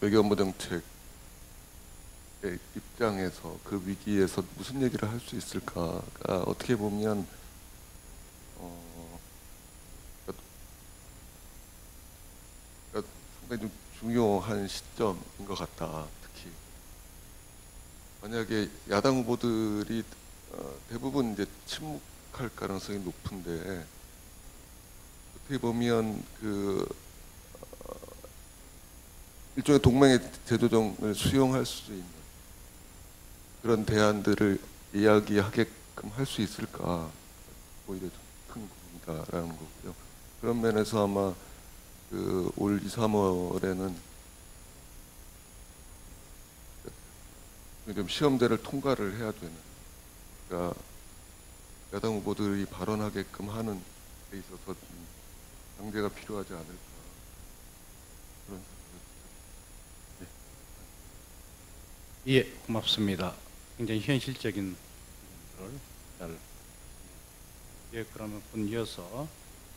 외교안보 정책의 입장에서 그 위기에서 무슨 얘기를 할 수 있을까가 어떻게 보면 어, 그러니까 상당히 좀 중요한 시점인 것 같다. 특히 만약에 야당 후보들이 어, 대부분 이제 침묵할 가능성이 높은데 어떻게 보면 그 어, 일종의 동맹의 제도정을 수용할 수 있는 그런 대안들을 이야기하게끔 할 수 있을까 오히려 좀큰 고민이다라는 거고요. 그런 면에서 아마 그 올 2, 3월에는 좀 시험대를 통과를 해야 되는 그러니까 야당 후보들이 발언하게끔 하는 데 있어서 좀 강제가 필요하지 않을까 그런 생각을 예, 고맙습니다. 굉장히 현실적인 걸 잘. 예, 그러면 분 이어서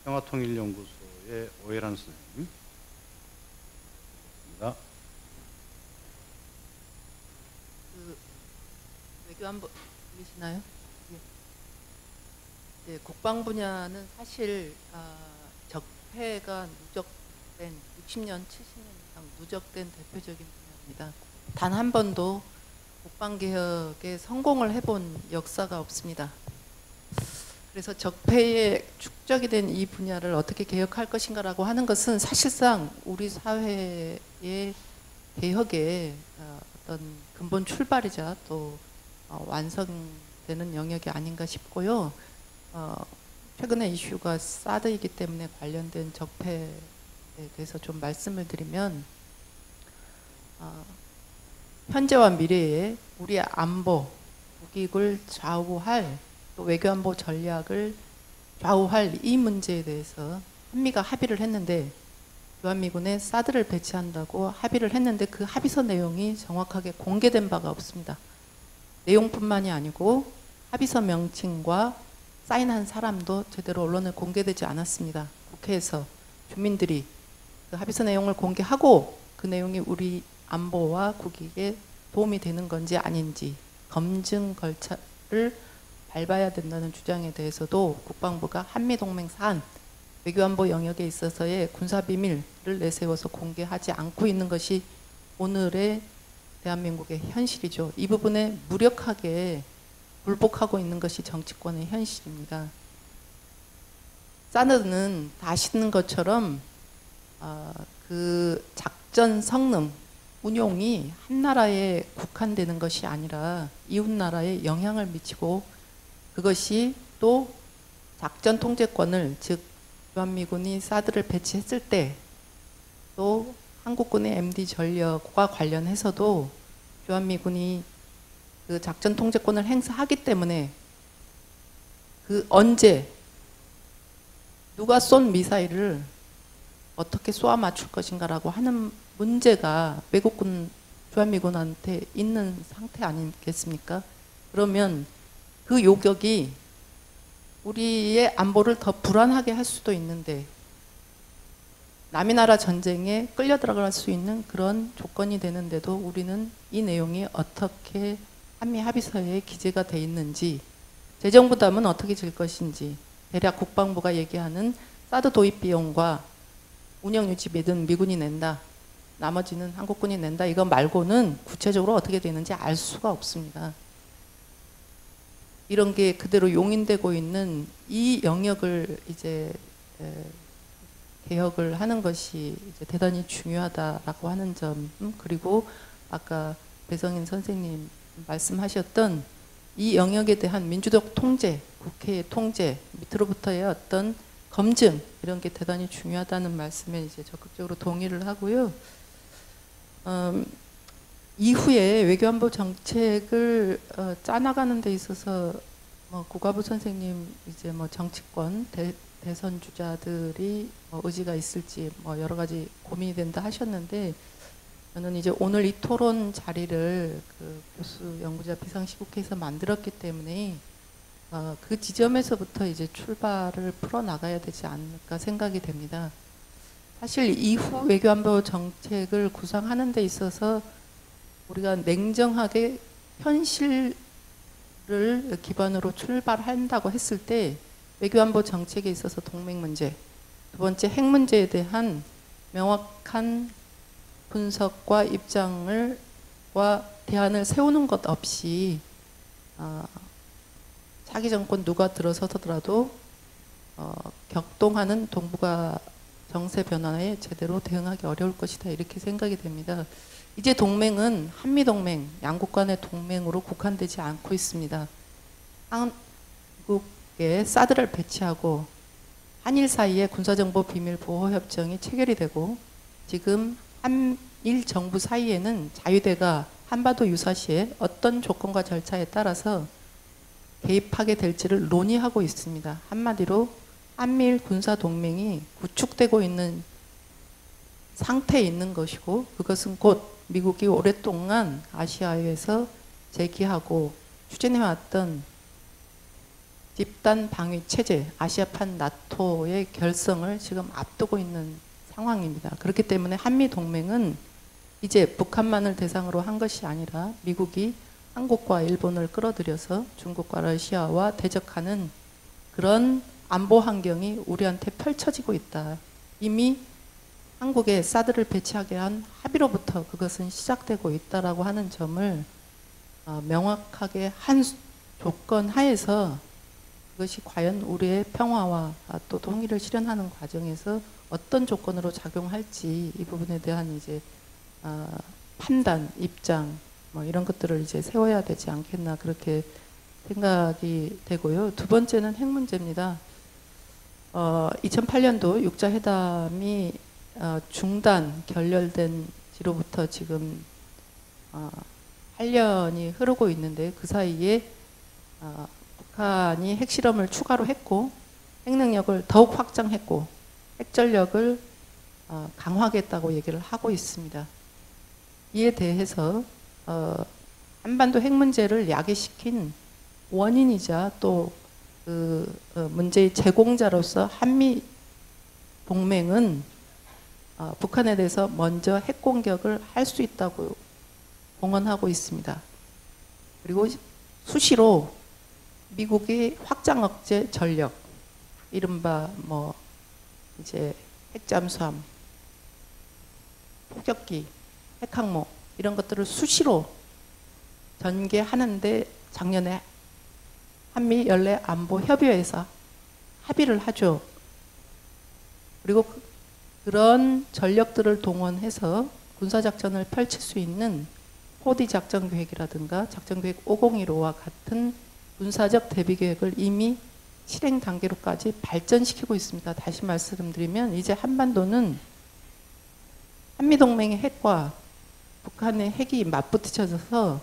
평화통일연구소의 오해란 선생님. 입니다. 그 외교안보 들리시나요? 예. 예, 국방 분야는 사실 아, 적폐가 누적된 60년, 70년 이상 누적된 대표적인 분야입니다. 단 한 번도 국방 개혁에 성공을 해본 역사가 없습니다. 그래서 적폐에 축적이 된 이 분야를 어떻게 개혁할 것인가라고 하는 것은 사실상 우리 사회의 개혁의 어, 어떤 근본 출발이자 또 어, 완성되는 영역이 아닌가 싶고요. 어, 최근에 이슈가 사드이기 때문에 관련된 적폐에 대해서 좀 말씀을 드리면 어, 현재와 미래에 우리의 안보, 국익을 좌우할 또 외교안보 전략을 좌우할 이 문제에 대해서 한미가 합의를 했는데 주한미군에 사드를 배치한다고 합의를 했는데 그 합의서 내용이 정확하게 공개된 바가 없습니다. 내용뿐만이 아니고 합의서 명칭과 사인한 사람도 제대로 언론에 공개되지 않았습니다. 국회에서 주민들이 그 합의서 내용을 공개하고 그 내용이 우리 안보와 국익에 도움이 되는 건지 아닌지 검증 절차를 밟아야 된다는 주장에 대해서도 국방부가 한미동맹 사안 외교안보 영역에 있어서의 군사비밀을 내세워서 공개하지 않고 있는 것이 오늘의 대한민국의 현실이죠. 이 부분에 무력하게 굴복하고 있는 것이 정치권의 현실입니다. 사드는 다 아시는 것처럼 어, 그 작전 성능, 운용이 한 나라에 국한되는 것이 아니라 이웃 나라에 영향을 미치고 그것이 또 작전 통제권을 즉 주한미군이 사드를 배치했을 때 또 한국군의 MD 전력과 관련해서도 주한미군이 그 작전 통제권을 행사하기 때문에 그 언제 누가 쏜 미사일을 어떻게 쏘아 맞출 것인가라고 하는 문제가 외국군 주한미군한테 있는 상태 아니겠습니까? 그러면 그 요격이 우리의 안보를 더 불안하게 할 수도 있는데 남의 나라 전쟁에 끌려 들어갈 수 있는 그런 조건이 되는데도 우리는 이 내용이 어떻게 한미 합의서에 기재가 돼 있는지 재정 부담은 어떻게 질 것인지 대략 국방부가 얘기하는 사드 도입 비용과 운영 유지비는 미군이 낸다. 나머지는 한국군이 낸다. 이거 말고는 구체적으로 어떻게 되는지 알 수가 없습니다. 이런 게 그대로 용인되고 있는 이 영역을 이제 에, 개혁을 하는 것이 대단히 중요하다라고 하는 점 음, 그리고 아까 배성인 선생님 말씀하셨던 이 영역에 대한 민주적 통제, 국회의 통제, 밑으로부터의 어떤 검증 이런 게 대단히 중요하다는 말씀에 이제 적극적으로 동의를 하고요. 음, 이후에 외교안보 정책을 어, 짜나가는 데 있어서 뭐 국가부 선생님 이제 뭐 정치권 대, 대선 주자들이 뭐 의지가 있을지 뭐 여러 가지 고민이 된다 하셨는데 저는 이제 오늘 이 토론 자리를 그 교수 연구자 비상시국회에서 만들었기 때문에 어, 그 지점에서부터 이제 출발을 풀어 나가야 되지 않을까 생각이 됩니다. 사실 이후 외교안보 정책을 구상하는 데 있어서 우리가 냉정하게 현실을 기반으로 출발한다고 했을 때 외교안보 정책에 있어서 동맹 문제, 두 번째 핵 문제에 대한 명확한 분석과 입장을 과 대안을 세우는 것 없이 어, 차기 정권 누가 들어서더라도 어, 격동하는 동북아 정세 변화에 제대로 대응하기 어려울 것이다 이렇게 생각이 됩니다. 이제 동맹은 한미 동맹, 양국 간의 동맹으로 국한되지 않고 있습니다. 한국에 사드를 배치하고 한일 사이에 군사정보 비밀 보호 협정이 체결이 되고 지금 한일 정부 사이에는 자유대가 한반도 유사시에 어떤 조건과 절차에 따라서 개입하게 될지를 논의하고 있습니다. 한마디로 한미일 군사 동맹이 구축되고 있는 상태에 있는 것이고 그것은 곧 미국이 오랫동안 아시아에서 제기하고 추진해왔던 집단 방위 체제 아시아판 나토의 결성을 지금 앞두고 있는 상황입니다. 그렇기 때문에 한미 동맹은 이제 북한만을 대상으로 한 것이 아니라 미국이 한국과 일본을 끌어들여서 중국과 러시아와 대적하는 그런 안보 환경이 우리한테 펼쳐지고 있다. 이미 한국에 사드를 배치하게 한 합의로부터 그것은 시작되고 있다라고 하는 점을 어, 명확하게 한 조건 하에서 그것이 과연 우리의 평화와 또 통일을 실현하는 과정에서 어떤 조건으로 작용할지 이 부분에 대한 이제 어, 판단, 입장 뭐 이런 것들을 이제 세워야 되지 않겠나 그렇게 생각이 되고요. 두 번째는 핵 문제입니다. 어, 2008년도 육자 회담이 어, 중단 결렬된 지로부터 지금 어, 8년이 흐르고 있는데 그 사이에 어, 북한이 핵실험을 추가로 했고 핵 능력을 더욱 확장했고 핵 전력을 어, 강화하겠다고 얘기를 하고 있습니다. 이에 대해서 어, 한반도 핵 문제를 야기시킨 원인이자 또 그 어, 문제의 제공자로서 한미 동맹은 어, 북한에 대해서 먼저 핵 공격을 할 수 있다고 공언하고 있습니다. 그리고 수시로 미국의 확장 억제 전력, 이른바 뭐 이제 핵잠수함, 폭격기, 핵항모 이런 것들을 수시로 전개하는데 작년에 한미 연례 안보 협의회에서 합의를 하죠. 그리고 그- 그런 전력들을 동원해서 군사작전을 펼칠 수 있는 호디 작전 계획이라든가 작전 계획 501호와 같은 군사적 대비 계획을 이미 실행 단계로까지 발전시키고 있습니다. 다시 말씀드리면 이제 한반도는 한미동맹의 핵과 북한의 핵이 맞붙어져서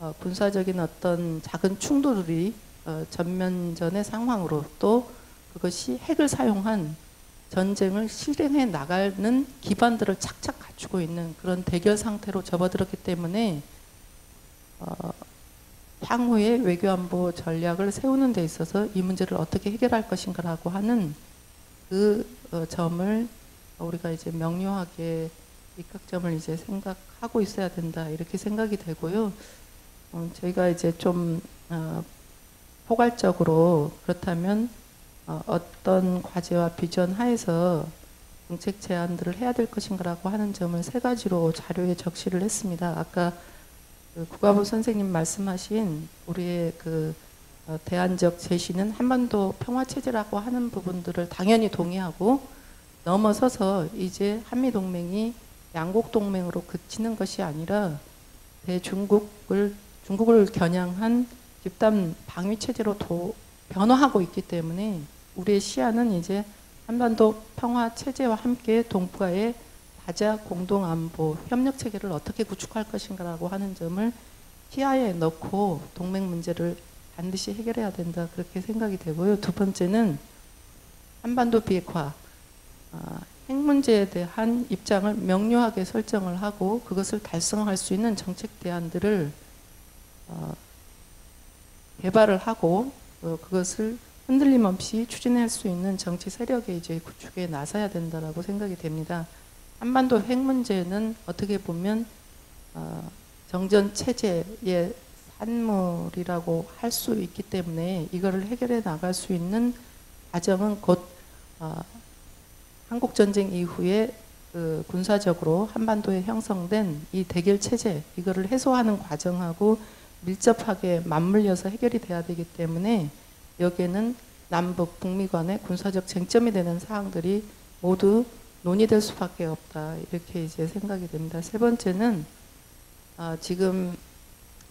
어, 군사적인 어떤 작은 충돌이 어, 전면전의 상황으로 또 그것이 핵을 사용한 전쟁을 실행해 나가는 기반들을 착착 갖추고 있는 그런 대결 상태로 접어들었기 때문에 어, 향후에 외교안보 전략을 세우는 데 있어서 이 문제를 어떻게 해결할 것인가라고 하는 그 어, 점을 우리가 이제 명료하게 입각점을 이제 생각하고 있어야 된다 이렇게 생각이 되고요. 어, 저희가 이제 좀 어, 포괄적으로 그렇다면 어, 어떤 과제와 비전 하에서 정책 제안들을 해야 될 것인가라고 하는 점을 세 가지로 자료에 적시를 했습니다. 아까 그 국가부 선생님 말씀하신 우리의 그 어, 대안적 제시는 한반도 평화 체제라고 하는 부분들을 당연히 동의하고 넘어서서 이제 한미 동맹이 양국 동맹으로 그치는 것이 아니라 대중국을 중국을 겨냥한 집단 방위 체제로 도, 변화하고 있기 때문에 우리의 시야는 이제 한반도 평화 체제와 함께 동북아의 다자 공동 안보 협력 체계를 어떻게 구축할 것인가라고 하는 점을 시야에 넣고 동맹 문제를 반드시 해결해야 된다 그렇게 생각이 되고요. 두 번째는 한반도 비핵화 아, 핵 문제에 대한 입장을 명료하게 설정을 하고 그것을 달성할 수 있는 정책 대안들을 어, 개발을 하고 어, 그것을 흔들림 없이 추진할 수 있는 정치 세력의 이제 구축에 나서야 된다라고 생각이 됩니다. 한반도 핵 문제는 어떻게 보면 어, 정전 체제의 산물이라고 할 수 있기 때문에 이거를 해결해 나갈 수 있는 과정은 곧 어, 한국 전쟁 이후에 그 군사적으로 한반도에 형성된 이 대결 체제 이거를 해소하는 과정하고 밀접하게 맞물려서 해결이 돼야 되기 때문에 여기에는 남북 북미 간의 군사적 쟁점이 되는 사항들이 모두 논의될 수밖에 없다 이렇게 이제 생각이 됩니다. 세 번째는 아, 지금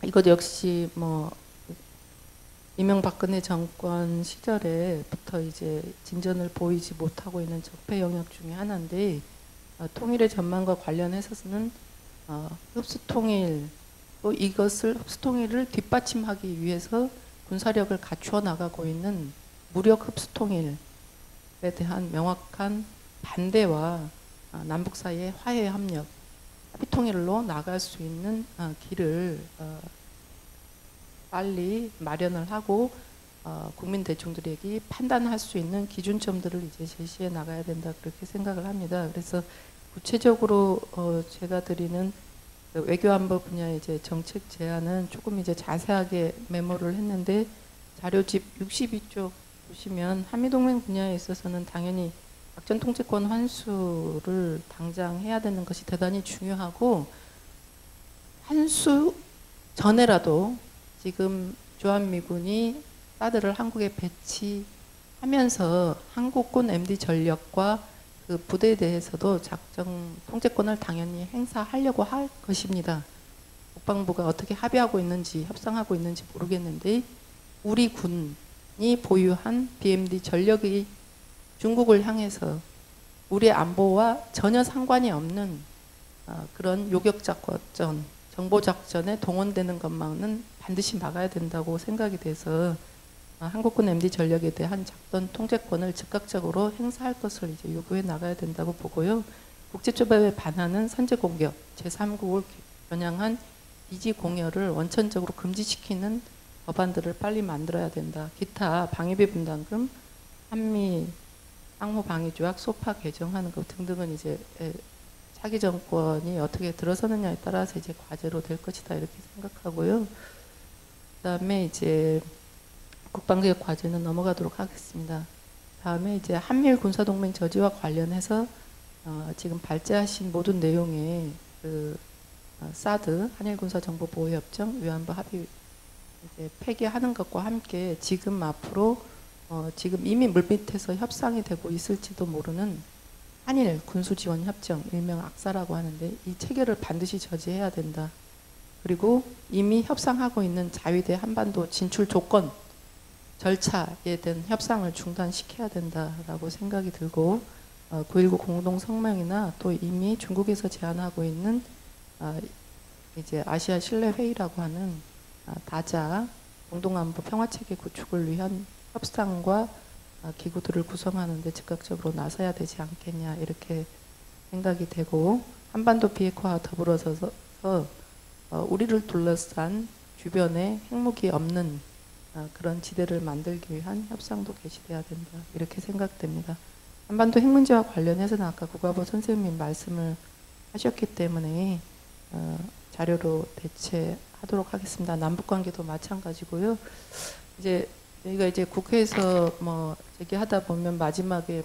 이것 역시 뭐 이명박근혜 정권 시절에부터 이제 진전을 보이지 못하고 있는 적폐 영역 중에 하나인데 어, 통일의 전망과 관련해서는 어, 흡수 통일 또 이것을 흡수 통일을 뒷받침하기 위해서 군사력을 갖추어 나가고 있는 무력 흡수 통일에 대한 명확한 반대와 어, 남북 사이의 화해 협력, 합의 통일로 나갈 수 있는 어, 길을 어, 빨리 마련을 하고 어, 국민 대중들에게 판단할 수 있는 기준점들을 이제 제시해 나가야 된다 그렇게 생각을 합니다. 그래서 구체적으로 어, 제가 드리는 그 외교안보 분야 이제 정책 제안은 조금 이제 자세하게 메모를 했는데 자료집 62쪽 보시면 한미동맹 분야에 있어서는 당연히 작전 통제권 환수를 당장 해야 되는 것이 대단히 중요하고 환수 전에라도 지금 주한미군이 사드를 한국에 배치하면서 한국군 MD 전력과 그 부대에 대해서도 작전 통제권을 당연히 행사하려고 할 것입니다. 국방부가 어떻게 합의하고 있는지 협상하고 있는지 모르겠는데 우리 군이 보유한 BMD 전력이 중국을 향해서 우리 안보와 전혀 상관이 없는 어, 그런 요격 작전, 정보 작전에 동원되는 것만은 반드시 막아야 된다고 생각이 돼서 어, 한국군 MD 전력에 대한 작전 통제권을 즉각적으로 행사할 것을 이제 요구해 나가야 된다고 보고요. 국제조법에 반하는 선제 공격, 제3국을 겨냥한 이지 공여를 원천적으로 금지시키는 법안들을 빨리 만들어야 된다. 기타 방위비 분담금, 한미 상호 방위 조약 소파 개정하는 것 등등은 이제 에, 차기 정권이 어떻게 들어서느냐에 따라서 이제 과제로 될 것이다 이렇게 생각하고요. 그다음에 이제 국방개혁 과제는 넘어가도록 하겠습니다. 다음에 이제 한미일 군사동맹 저지와 관련해서 어, 지금 발제하신 모든 내용에 그 어, 사드 한일 군사정보보호협정 위안부 합의 이제 폐기하는 것과 함께 지금 앞으로 어, 지금 이미 물밑에서 협상이 되고 있을지도 모르는 한일 군수지원 협정 일명 악사라고 하는데 이 체결을 반드시 저지해야 된다. 그리고 이미 협상하고 있는 자위대 한반도 진출 조건 절차에 대한 협상을 중단시켜야 된다라고 생각이 들고 어, 9.19 공동 성명이나 또 이미 중국에서 제안하고 있는 아, 이제 아시아 신뢰 회의라고 하는 아, 다자 공동안보 평화 체계 구축을 위한 협상과 아, 기구들을 구성하는데 즉각적으로 나서야 되지 않겠냐 이렇게 생각이 되고 한반도 비핵화와 더불어서 어, 우리를 둘러싼 주변에 핵무기 없는 아, 그런 지대를 만들기 위한 협상도 개시돼야 된다 이렇게 생각됩니다. 한반도 핵 문제와 관련해서는 아까 국가부 선생님 말씀을 하셨기 때문에 어, 자료로 대체하도록 하겠습니다. 남북 관계도 마찬가지고요. 이제 저희가 이제 국회에서 뭐 얘기하다 보면 마지막에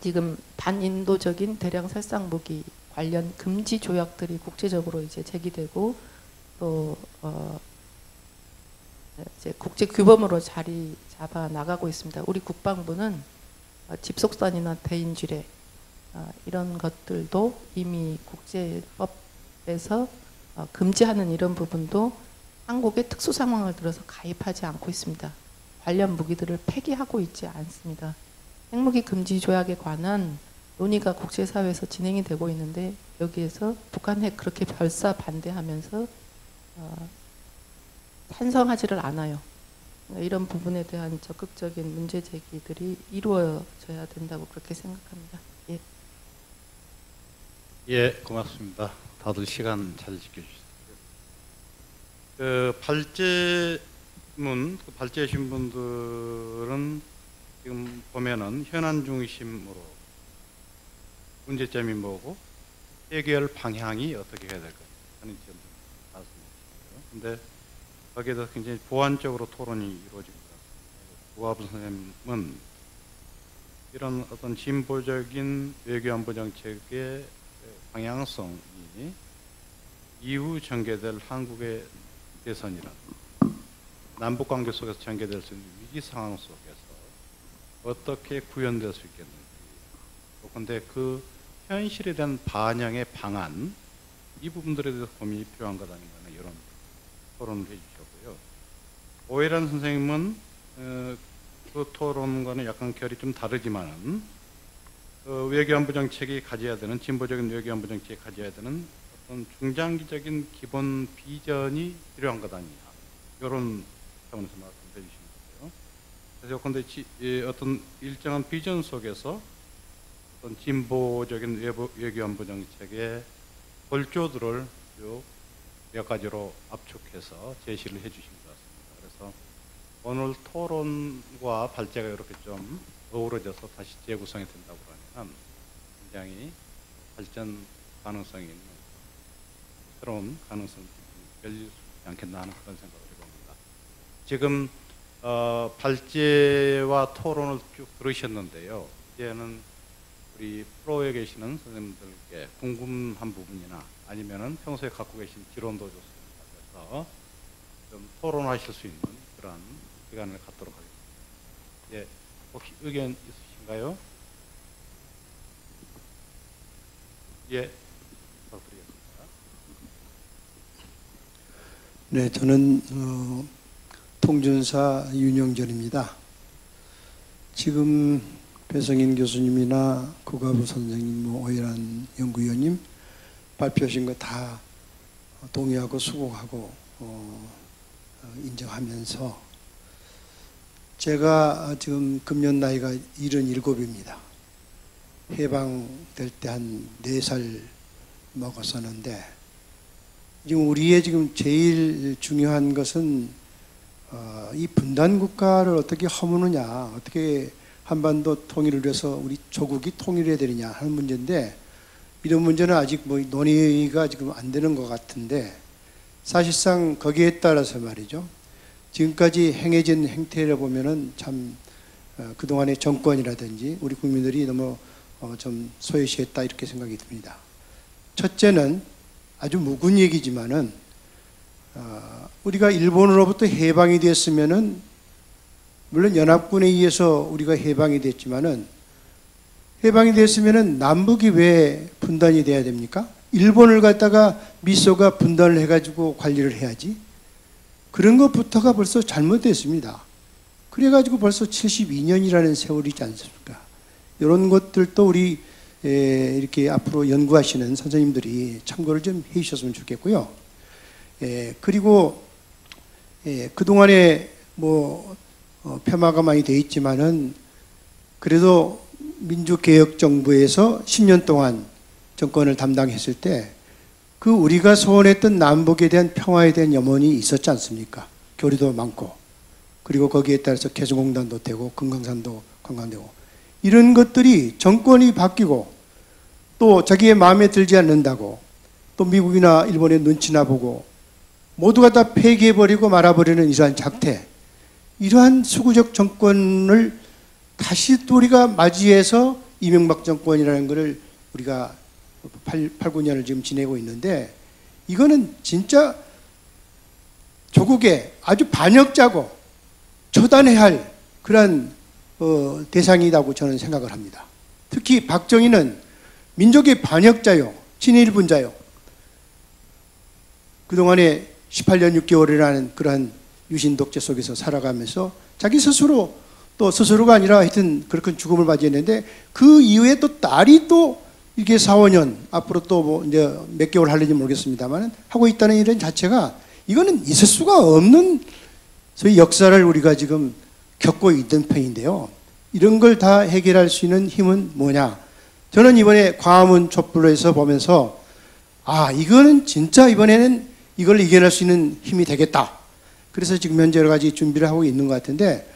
지금 반인도적인 대량 살상 무기 관련 금지 조약들이 국제적으로 이제 제기되고 또 어, 이제 국제 규범으로 자리 잡아 나가고 있습니다. 우리 국방부는 어, 집속단이나 대인지뢰 어, 이런 것들도 이미 국제법에서 어, 금지하는 이런 부분도 한국의 특수 상황을 들어서 가입하지 않고 있습니다. 관련 무기들을 폐기하고 있지 않습니다. 핵무기 금지 조약에 관한 논의가 국제사회에서 진행이 되고 있는데 여기에서 북한 핵 그렇게 별사 반대하면서 어, 찬성하지를 않아요. 이런 부분에 대한 적극적인 문제 제기들이 이루어져야 된다고 그렇게 생각합니다. 예. 예, 고맙습니다. 다들 시간 잘 지켜주셨어요. 그 발제문, 그 발제하신 분들은 지금 보면은 현안 중심으로 문제점이 뭐고 해결 방향이 어떻게 해야 될까 하는 점을 말씀해 주셨어요. 거기에 대해서 굉장히 보완적으로 토론이 같습니다. 부하부 선생님은 이런 어떤 진보적인 외교안보 정책의 방향성이 이후 전개될 한국의 대선이라 남북 관계 속에서 전개될 수 있는 위기 상황 속에서 어떻게 구현될 수 있겠는지 근데 그 현실에 대한 반영의 방안 이 부분들에 대해서 고민이 필요한 것 아닌가 이런 토론을 해주셨고요. 오해란 선생님은 어, 그 토론과는 약간 결이 좀 다르지만은 어, 외교안보 정책이 가져야 되는 진보적인 외교안보 정책이 가져야 되는 어떤 중장기적인 기본 비전이 필요한 것 아니냐 이런 차원에서 말씀해 주신 거고요. 그래서 근데 지, 예, 어떤 일정한 비전 속에서 어떤 진보적인 외교안보 정책의 골조들을 요몇 가지로 압축해서 제시를 같습니다. 그래서 오늘 토론과 발제가 이렇게 좀 어우러져서 다시 재구성이 된다고 하면 굉장히 발전 가능성이 있는 새로운 가능성이 있지 않겠나 하는 그런 생각을 해봅니다. 지금 어, 발제와 토론을 쭉 들으셨는데요. 이제는 우리 프로에 계시는 선생님들께 궁금한 부분이나 아니면은 평소에 갖고 계신 지론도 좋습니다. 그래서 좀 토론하실 수 있는 그런 시간을 갖도록 하겠습니다. 예, 혹시 의견 있으신가요? 예, 부탁드리겠습니다. 네, 저는 어, 통준사 윤영전입니다. 지금 배성인 교수님이나 국가부 선생님, 뭐 오해란 연구위원님 발표하신 거 다 동의하고 수긍하고 어, 어, 인정하면서 제가 지금 금년 나이가 77입니다. 해방될 때 한 4살 먹었었는데 지금 우리의 지금 제일 중요한 것은 어, 이 분단 국가를 어떻게 허무느냐, 어떻게 한반도 통일을 위해서 우리 조국이 통일해야 되느냐 하는 문제인데 이런 문제는 아직 뭐 논의가 지금 안 되는 것 같은데 사실상 거기에 따라서 말이죠. 지금까지 행해진 행태를 보면은 참 어, 그동안의 정권이라든지 우리 국민들이 너무 어, 좀 소외시했다 이렇게 생각이 듭니다. 첫째는 아주 묵은 얘기지만은 어, 우리가 일본으로부터 해방이 됐으면은 물론 연합군에 의해서 우리가 해방이 됐지만은 해방이 됐으면은 남북이 왜 분단이 돼야 됩니까? 일본을 갖다가 미소가 분단을 해가지고 관리를 해야지. 그런 것부터가 벌써 잘못됐습니다. 그래가지고 벌써 72년이라는 세월이지 않습니까? 이런 것들도 우리 에, 이렇게 앞으로 연구하시는 선생님들이 참고를 좀 해주셨으면 좋겠고요. 에, 그리고 에, 그동안에 뭐 어, 폐마가 많이 돼 있지만은 그래도 민주개혁 정부에서 10년 동안 정권을 담당했을 때 그 우리가 소원했던 남북에 대한 평화에 대한 염원이 있었지 않습니까? 교류도 많고 그리고 거기에 따라서 개성공단도 되고 금강산도 관광되고 이런 것들이 정권이 바뀌고 또 자기의 마음에 들지 않는다고 또 미국이나 일본의 눈치나 보고 모두가 다 폐기해버리고 말아버리는 이러한 작태 이러한 수구적 정권을 다시 또 우리가 맞이해서 이명박 정권이라는 것을 우리가 8, 8, 9년을 지금 지내고 있는데 이거는 진짜 조국의 아주 반역자고 처단해야 할 그런 어, 대상이라고 저는 생각을 합니다. 특히 박정희는 민족의 반역자요, 친일분자요. 그동안에 18년 6개월이라는 그러한 유신 독재 속에서 살아가면서 자기 스스로 또 스스로가 아니라 하여튼 그렇게 죽음을 맞이했는데 그 이후에 또 딸이 또 이게 4, 5년 앞으로 또 뭐 이제 몇 개월 할는지 모르겠습니다만 하고 있다는 이런 자체가 이거는 있을 수가 없는 소위 역사를 우리가 지금 겪고 있던 편인데요. 이런 걸 다 해결할 수 있는 힘은 뭐냐? 저는 이번에 광화문 촛불에서 보면서 아 이거는 진짜 이번에는 이걸 이겨낼 수 있는 힘이 되겠다. 그래서 지금 현재 여러 가지 준비를 하고 있는 것 같은데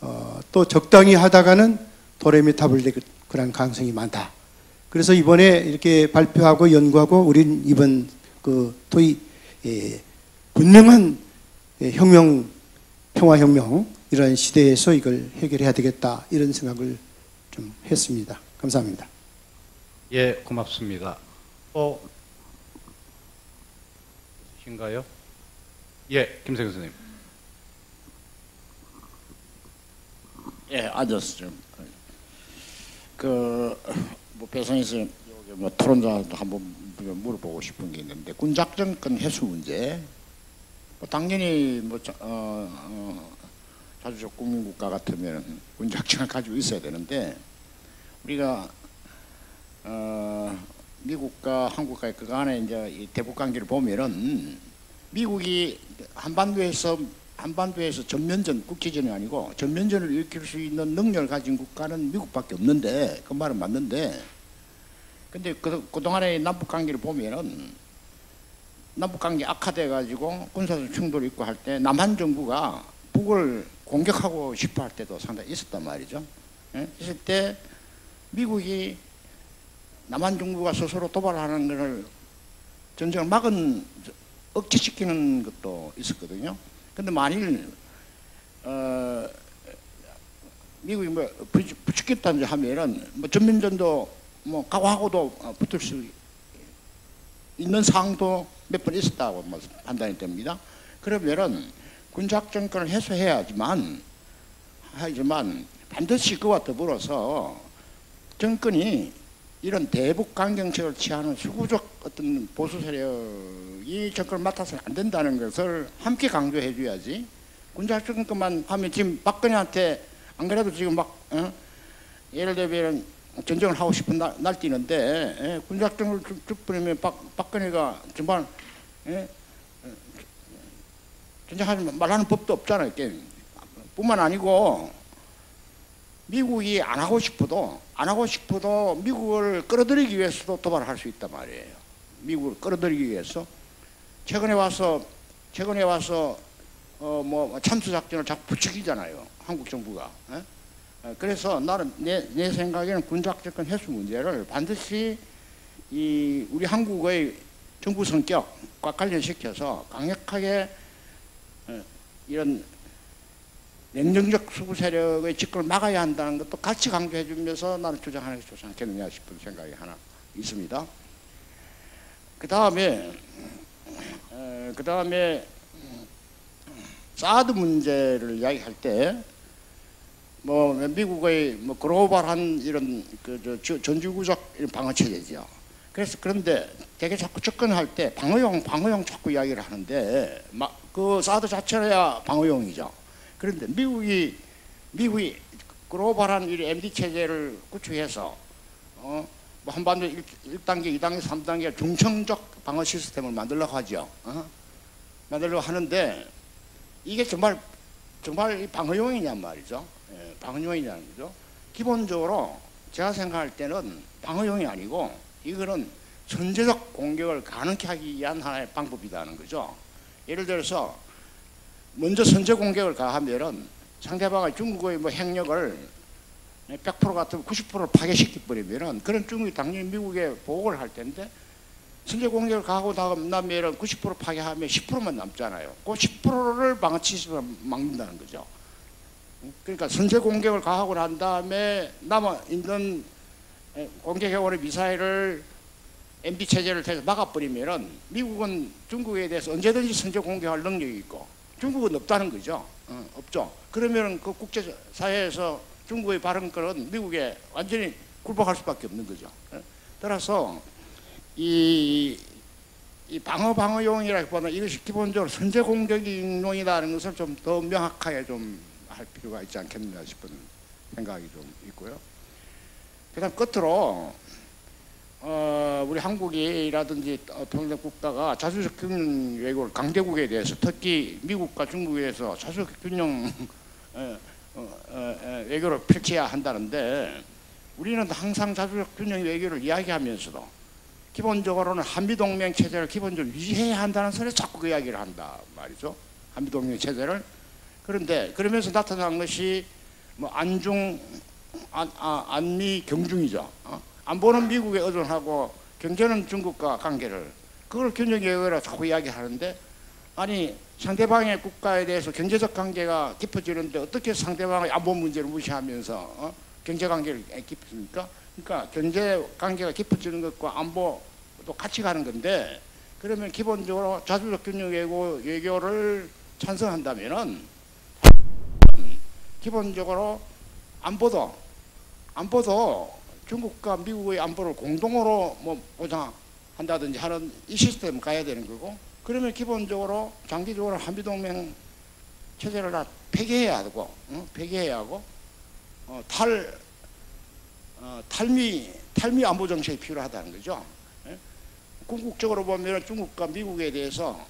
어, 또 적당히 하다가는 도레미탑을 될 그런 가능성이 많다. 그래서 이번에 이렇게 발표하고 연구하고 우린 이번 그 토이 예, 분명한 예, 혁명 평화혁명 이런 시대에서 이걸 해결해야 되겠다 이런 생각을 좀 했습니다. 감사합니다. 예, 고맙습니다. 또 있으신가요? 예, 김생 교수님. 예, 앉았어 좀. 그, 뭐, 배성에서 여기 뭐 토론자도 한번 물어보고 싶은 게 있는데, 군 작전권 해소 문제. 뭐 당연히 뭐, 자- 어, 어, 자주적 국민국가 같으면 군 작전을 가지고 있어야 되는데, 우리가, 어, 미국과 한국과의 그간의 이제 이 대북 관계를 보면은, 미국이 한반도에서 한반도에서 전면전 국제전이 아니고 전면전을 일으킬 수 있는 능력을 가진 국가는 미국밖에 없는데 그 말은 맞는데 근데 그, 그동안의 남북 관계를 보면은 남북 관계 악화돼 가지고 군사적 충돌이 있고 할 때 남한 정부가 북을 공격하고 싶어 할 때도 상당히 있었단 말이죠. 예? 있을 때 미국이 남한 정부가 스스로 도발하는 것을 전쟁을 막은 억제시키는 것도 있었거든요. 근데 만일 어, 미국이 뭐 부추- 부추겼다 하면은 뭐 전면전도 뭐 각오하고도 어, 붙을 수 있는 상황도 몇 번 있었다고 뭐 판단이 됩니다. 그러면은 군작전권을 해소해야지만 하지만 반드시 그와 더불어서 정권이 이런 대북 강경책을 취하는 수구적 어떤 보수 세력이 정권을 맡아서는 안 된다는 것을 함께 강조해 줘야지 군사정권만 하면 지금 박근혜한테 안 그래도 지금 막 어? 예를 들면 전쟁을 하고 싶은 날, 날뛰는데 예? 죽버리면 박, 박근혜가 정말 예? 어, 전쟁하지 말라는 법도 없잖아요. 이게. 뿐만 아니고 미국이 안 하고 싶어도 안 하고 싶어도 미국을 끌어들이기 위해서도 도발을 할수 있단 말이에요. 미국을 끌어들이기 위해서 최근에 와서 최근에 와서 어 뭐 참수 작전을 자꾸 부추기잖아요. 한국 정부가. 예? 어, 그래서 나는 내, 내 생각에는 군작전 해소 문제를 반드시 이 우리 한국의 정부 성격과 관련시켜서 강력하게 어, 이런 냉정적 수구 세력의 집권을 막아야 한다는 것도 같이 강조해 주면서 나는 주장하는 게 좋지 않겠느냐 싶은 생각이 하나 있습니다. 그 다음에 그 다음에 사드 문제를 이야기할 때 뭐 미국의 뭐 글로벌한 이런 그저 전주구적 방어 체제죠. 그래서 그런데 되게 자꾸 접근할 때 방어용 방어용 자꾸 이야기를 하는데 막 그 사드 자체야 방어용이죠. 그런데 미국이 미국이 글로벌한 이 MD 체제를 구축해서 어, 뭐 한반도 1, 1단계, 2단계, 3단계 중청적 방어 시스템을 만들려고 하죠. 어? 만들려고 하는데 이게 정말 정말 이 방어용이냔 말이죠. 예, 방어용이냐는 거죠. 기본적으로 제가 생각할 때는 방어용이 아니고 이거는 선제적 공격을 가능케 하기 위한 하나의 방법이라는 거죠. 예를 들어서 먼저 선제 공격을 가하면은 상대방의 중국의 뭐 핵력을 100% 같으면 90%를 파괴시켜 버리면은 그런 중국이 당연히 미국에 보복을 할 텐데 선제 공격을 가고 나면은 90% 파괴하면 10%만 남잖아요. 그 10%를 방어치시로 막는다는 거죠. 그러니까 선제 공격을 가하고 난 다음에 남아 있는 공격해오는 미사일을 MB 체제를 통해서 막아버리면은 미국은 중국에 대해서 언제든지 선제 공격할 능력이 있고 중국은 없다는 거죠. 어, 없죠. 그러면 그 국제 사회에서 중국의 발언권은 미국에 완전히 굴복할 수밖에 없는 거죠. 예? 따라서 이, 이 방어 방어용이라기보다 이것이 기본적으로 선제 공격용이라는 것을 좀 더 명확하게 좀 할 필요가 있지 않겠느냐 싶은 생각이 좀 있고요. 그다음 끝으로 어, 우리 한국이라든지 어, 동맹 국가가 자주적 균형 외교를 강대국에 대해서 특히 미국과 중국에서 자주적 균형 어, 외교를 펼쳐야 한다는데 우리는 항상 자주적 균형 외교를 이야기하면서도 기본적으로는 한미동맹 체제를 기본적으로 유지해야 한다는 소리 자꾸 그 이야기를 한다 말이죠. 한미동맹 체제를 그런데 그러면서 나타난 것이 뭐 안중 안, 아, 안미 경중이죠. 어? 안보는 미국에 의존하고 경제는 중국과 관계를 그걸 균형외교라 자꾸 이야기하는데 아니 상대방의 국가에 대해서 경제적 관계가 깊어지는데 어떻게 상대방의 안보 문제를 무시하면서 어? 경제 관계를 깊습니까? 그러니까 경제 관계가 깊어지는 것과 안보도 같이 가는 건데 그러면 기본적으로 자주적 균형 외교 외교를 찬성한다면은 기본적으로 안보도 안보도 중국과 미국의 안보를 공동으로 뭐 보장한다든지 하는 이 시스템 가야 되는 거고 그러면 기본적으로 장기적으로 한미동맹 체제를 다 폐기해야 하고 어? 폐기해야 하고 어, 탈 어, 탈미 탈미 안보 정책이 필요하다는 거죠. 예? 궁극적으로 보면 중국과 미국에 대해서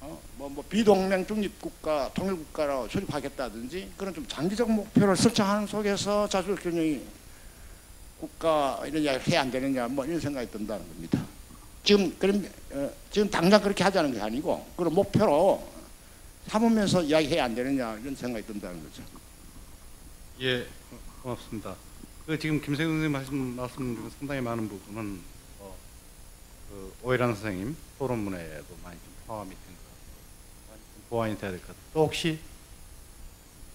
어, 뭐, 뭐 비동맹 중립국가 통일국가로 수립하겠다든지 그런 좀 장기적 목표를 설정하는 속에서 자주적 균형이 국가 이런 이야기를 해야 안 되느냐 뭐 이런 생각이 든다는 겁니다. 지금 그럼 어, 지금 당장 그렇게 하자는 게 아니고 그런 목표로 삼으면서 이야기해야 안 되느냐 이런 생각이 든다는 거죠. 예, 고맙습니다. 그 지금 김세근 선생님 말씀, 말씀 중에 상당히 많은 부분은 어, 그 오해란 선생님 토론문에도 많이 좀 포함이 보완이 돼야 될 것 같아요. 또 혹시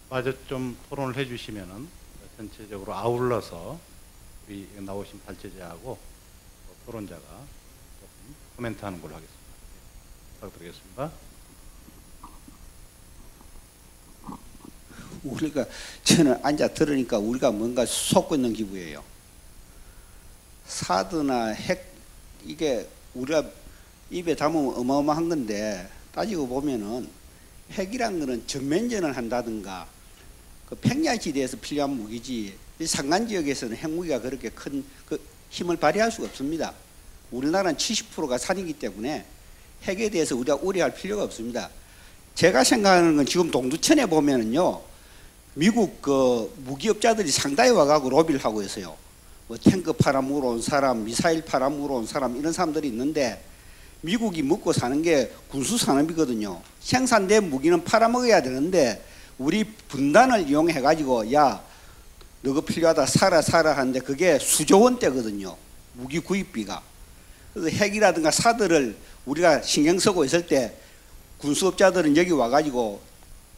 마저 좀 토론을 해주시면은 전체적으로 아울러서 우리 나오신 발제자하고 또 토론자가 조금 코멘트하는 걸로 하겠습니다. 부탁드리겠습니다. 우리가 저는 앉아 들으니까 우리가 뭔가 속고 있는 기분이에요. 사드나 핵 이게 우리가 입에 담으면 어마어마한 건데 따지고 보면은 핵이란 거는 전면전을 한다든가 그 평야 지대에서 필요한 무기지 이 산간 지역에서는 핵무기가 그렇게 큰 그 힘을 발휘할 수가 없습니다. 우리나라는 70%가 산이기 때문에 핵에 대해서 우리가 우려할 필요가 없습니다. 제가 생각하는 건 지금 동두천에 보면은요. 미국 그 무기업자들이 상당히 와가고 로비를 하고 있어요. 뭐 탱크 팔아먹으러 온 사람, 미사일 팔아먹으러 온 사람 이런 사람들이 있는데 미국이 먹고 사는 게 군수 산업이거든요. 생산된 무기는 팔아먹어야 되는데 우리 분단을 이용해 가지고 야 너가 필요하다 사라 사라 하는데 그게 수조 원대거든요. 무기 구입비가. 그래서 핵이라든가 사들을 우리가 신경 쓰고 있을 때 군수업자들은 여기 와가지고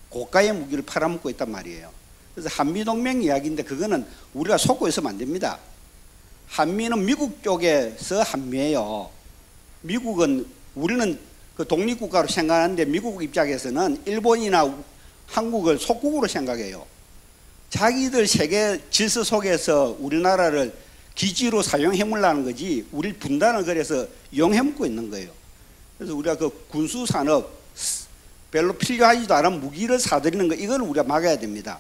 고가의 무기를 팔아먹고 있단 말이에요. 그래서 한미동맹 이야기인데 그거는 우리가 속고 있으면 안 됩니다. 한미는 미국 쪽에서 한미예요. 미국은 우리는 그 독립국가로 생각하는데 미국 입장에서는 일본이나 한국을 속국으로 생각해요. 자기들 세계 질서 속에서 우리나라를 기지로 사용해물라는 거지 우리 분단을 그래서 이용해먹고 있는 거예요. 그래서 우리가 그 군수 산업 별로 필요하지도 않은 무기를 사들이는 거 이걸 우리가 막아야 됩니다.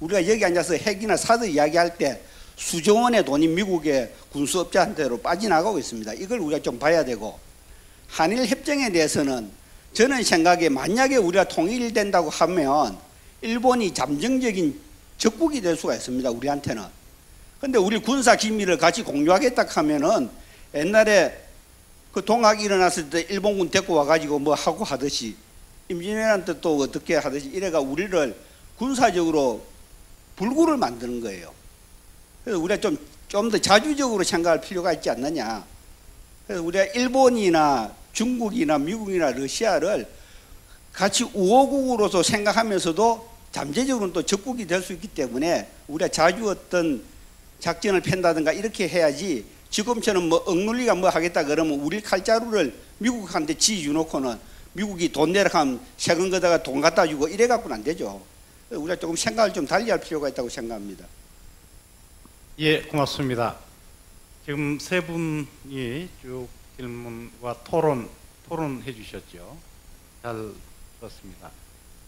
우리가 여기 앉아서 핵이나 사드 이야기할 때 수조 원의 돈이 미국의 군수업자한테로 빠져나가고 있습니다. 이걸 우리가 좀 봐야 되고 한일 협정에 대해서는 저는 생각에 만약에 우리가 통일된다고 하면 일본이 잠정적인 적국이 될 수가 있습니다. 우리한테는. 근데 우리 군사 기밀을 같이 공유하겠다 하면은 옛날에 그 동학이 일어났을 때 일본군 데리고 와가지고 뭐 하고 하듯이 임진왜란때 또 어떻게 하듯이 이래가 우리를 군사적으로 불구를 만드는 거예요. 그래서 우리가 좀, 좀 더 자주적으로 생각할 필요가 있지 않느냐. 그래서 우리가 일본이나 중국이나 미국이나 러시아를 같이 우호국으로서 생각하면서도 잠재적으로는 또 적국이 될 수 있기 때문에 우리가 자주 어떤 작전을 편다든가 이렇게 해야지 지금처럼 뭐 억눌리가 뭐 하겠다 그러면 우리 칼자루를 미국한테 지어놓고는 미국이 돈 내라 하면 세금 거다가 돈 갖다 주고 이래 갖고는 안 되죠. 우리가 조금 생각을 좀 달리 할 필요가 있다고 생각합니다. 예, 고맙습니다. 지금 세 분이 쭉 질문과 토론 토론해 주셨죠. 잘 들었습니다.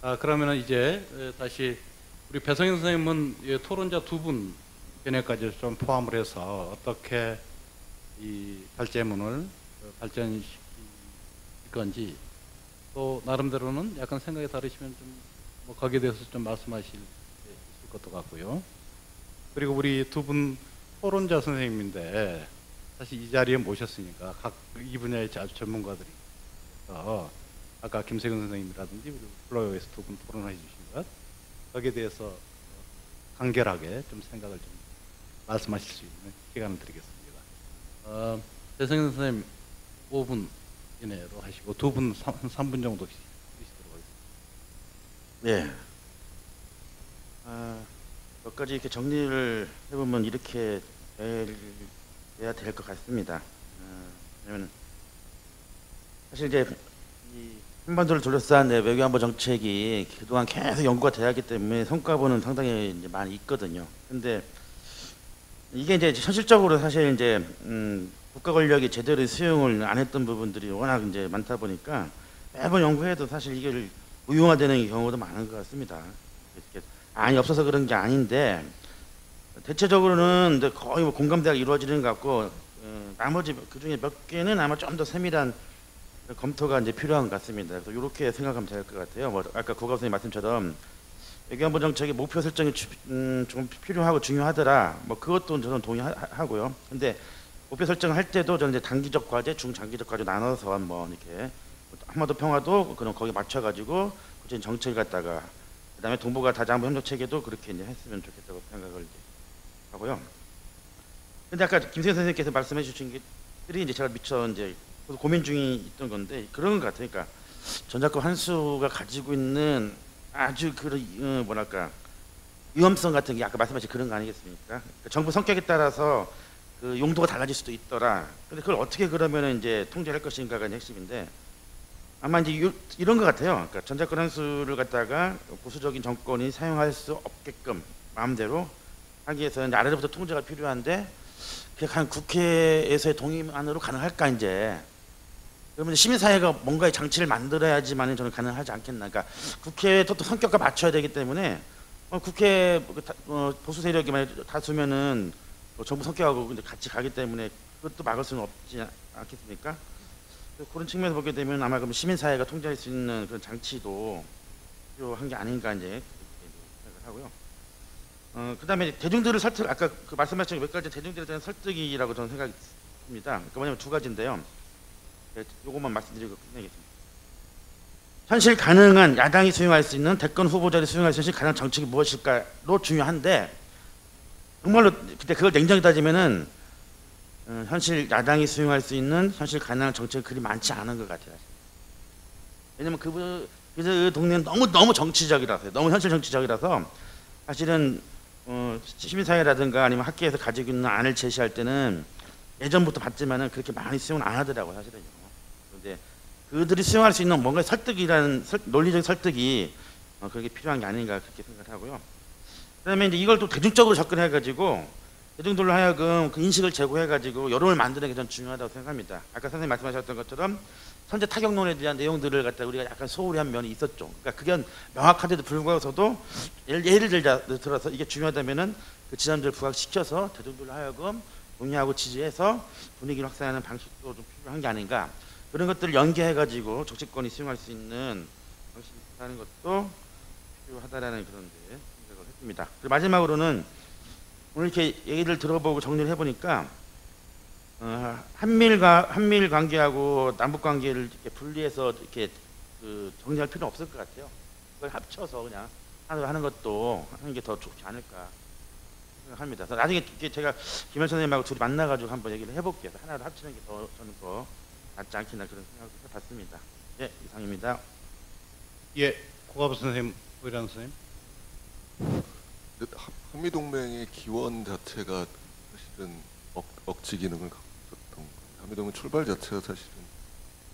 아, 그러면 이제 에, 다시 우리 배성현 선생님은 이 토론자 두분 견해까지 좀 포함을 해서 어떻게 이 발제문을 어, 발전시킬 건지 또 나름대로는 약간 생각이 다르시면 좀 뭐 거기에 대해서 좀 말씀하실 수 있을 것도 같고요. 그리고 우리 두 분 토론자 선생님인데 사실 이 자리에 모셨으니까 각 이 분야의 아주 전문가들이 어, 아까 김세근 선생님이라든지 우리 플로어에서 두 분 토론해 주신 것 거기에 대해서 어, 간결하게 좀 생각을 좀 말씀하실 수 있는 시간을 드리겠습니다. 어, 배성현 선생님 5분 이내로 하시고 두 분 3분 정도 주시도록 하겠습니다. 네. 아, 몇 가지 이렇게 정리를 해보면 이렇게 될- 돼야 될 것 같습니다. 아, 왜냐면 사실 이제 이 한반도를 둘러싼 네, 외교안보 정책이 그동안 계속 연구가 돼왔기 때문에 성과보는 상당히 이제 많이 있거든요. 근데 이게 이제 현실적으로 사실 이제 음, 국가 권력이 제대로 수용을 안 했던 부분들이 워낙 이제 많다 보니까 매번 연구해도 사실 이게 무용화되는 경우도 많은 것 같습니다. 안이 없어서 그런 게 아닌데 대체적으로는 거의 뭐 공감대가 이루어지는 것 같고 어, 나머지 그 중에 몇 개는 아마 좀 더 세밀한 검토가 이제 필요한 것 같습니다. 그래서 이렇게 생각하면 될 것 같아요. 뭐 아까 국가 선생님 말씀처럼 외교안보 정책의 목표 설정이 주- 음, 좀 필요하고 중요하더라. 뭐 그것도 저는 동의하고요. 근데 목표 설정을 할 때도 저는 이제 단기적 과제, 중장기적 과제 나눠서 한번 이렇게 한반도 평화도 그럼 거기 맞춰가지고 정책을 갖다가 그다음에 동북아 다자안보 협력 체계도 그렇게 이제 했으면 좋겠다고 생각을 이제 하고요. 근데 아까 김세현 선생님께서 말씀해 주신 것들이 이제 제가 미처 이제 고민 중이 있던 건데 그런 것 같아요. 그러니까 전작권 한수가 가지고 있는 아주 그런 어, 뭐랄까 위험성 같은 게 아까 말씀하신 그런 거 아니겠습니까? 그러니까 정부 성격에 따라서 그 용도가 달라질 수도 있더라. 근데 그걸 어떻게 그러면은 이제 통제할 것인가가 핵심인데 아마 이제 요- 이런 것 같아요. 그러니까 전작권 한수를 갖다가 보수적인 정권이 사용할 수 없게끔 마음대로 하기 위해서 이제 아래로부터 통제가 필요한데 과연 국회에서의 동의만으로 가능할까 이제 그러면 시민사회가 뭔가의 장치를 만들어야지만 저는 가능하지 않겠나. 그러니까 국회도 또 성격과 맞춰야 되기 때문에 어, 국회 그 다- 어, 보수 세력이 만약 다수면은 뭐 정부 성격하고 같이 가기 때문에 그것도 막을 수는 없지 않- 않겠습니까? 그래서 그런 측면에서 보게 되면 아마 그럼 시민사회가 통제할 수 있는 그런 장치도 필요한 게 아닌가 이제 생각을 하고요. 어, 그 다음에 대중들을 설득 아까 그 말씀하신 몇 가지 대중들에 대한 설득이라고 저는 생각합니다. 그러니까 뭐냐면 두 가지인데요. 네, 요것만 말씀드리고 끝내겠습니다. 현실 가능한 야당이 수용할 수 있는 대권 후보자를 수용할 수 있는 가능 정책이 무엇일까로 중요한데 정말로 그때 그걸 냉정히 따지면은 어, 현실 야당이 수용할 수 있는 현실 가능한 정책이 그리 많지 않은 것 같아요. 왜냐면 그, 그 동네는 너무 너무 정치적이라서요. 너무 현실 정치적이라서 사실은 어, 시민사회라든가 아니면 학계에서 가지고 있는 안을 제시할 때는 예전부터 봤지만은 그렇게 많이 수용을 안 하더라고요, 사실은요. 그런데 그들이 수용할 수 있는 뭔가 설득이라는 설- 논리적 설득이 어, 그게 필요한 게 아닌가 그렇게 생각을 하고요. 그다음에 이제 이걸 또 대중적으로 접근해가지고 대중들로 하여금 그 인식을 제고해가지고 여론을 만드는 게 전 중요하다고 생각합니다. 아까 선생님 말씀하셨던 것처럼 선제 타격론에 대한 내용들을 갖다 우리가 약간 소홀히 한 면이 있었죠. 그러니까 그게 명확한데도 불구하고서도 예를, 예를 들자 들어서 이게 중요하다면은 그 지점들을 부각시켜서 대중들로 하여금 동의하고 지지해서 분위기를 확산하는 방식도 좀 필요한 게 아닌가 그런 것들을 연계해가지고 정치권이 수용할 수 있는 방식을 하는 것도 필요하다라는 그런 데 생각을 했습니다. 그리고 마지막으로는 오늘 이렇게 얘기를 들어보고 정리를 해보니까 어, 한밀과 한밀 관계하고 남북 관계를 이렇게 분리해서 이렇게 그 정리할 필요는 없을 것 같아요. 그걸 합쳐서 그냥 하나 하는 것도 하는 게 더 좋지 않을까 생각합니다. 나중에 이렇게 제가 김현 선생님하고 둘이 만나가지고 한번 얘기를 해볼게요. 하나를 합치는 게 더 저는 더 낫지 않겠나 그런 생각을 해봤습니다. 예, 이상입니다. 예, 고가부 선생님, 의란 선생님. 그 한- 한미동맹의 기원 자체가 사실은 억, 억지 기능을 갖고 있었던 거예요. 한미 동맹 출발 자체가 사실은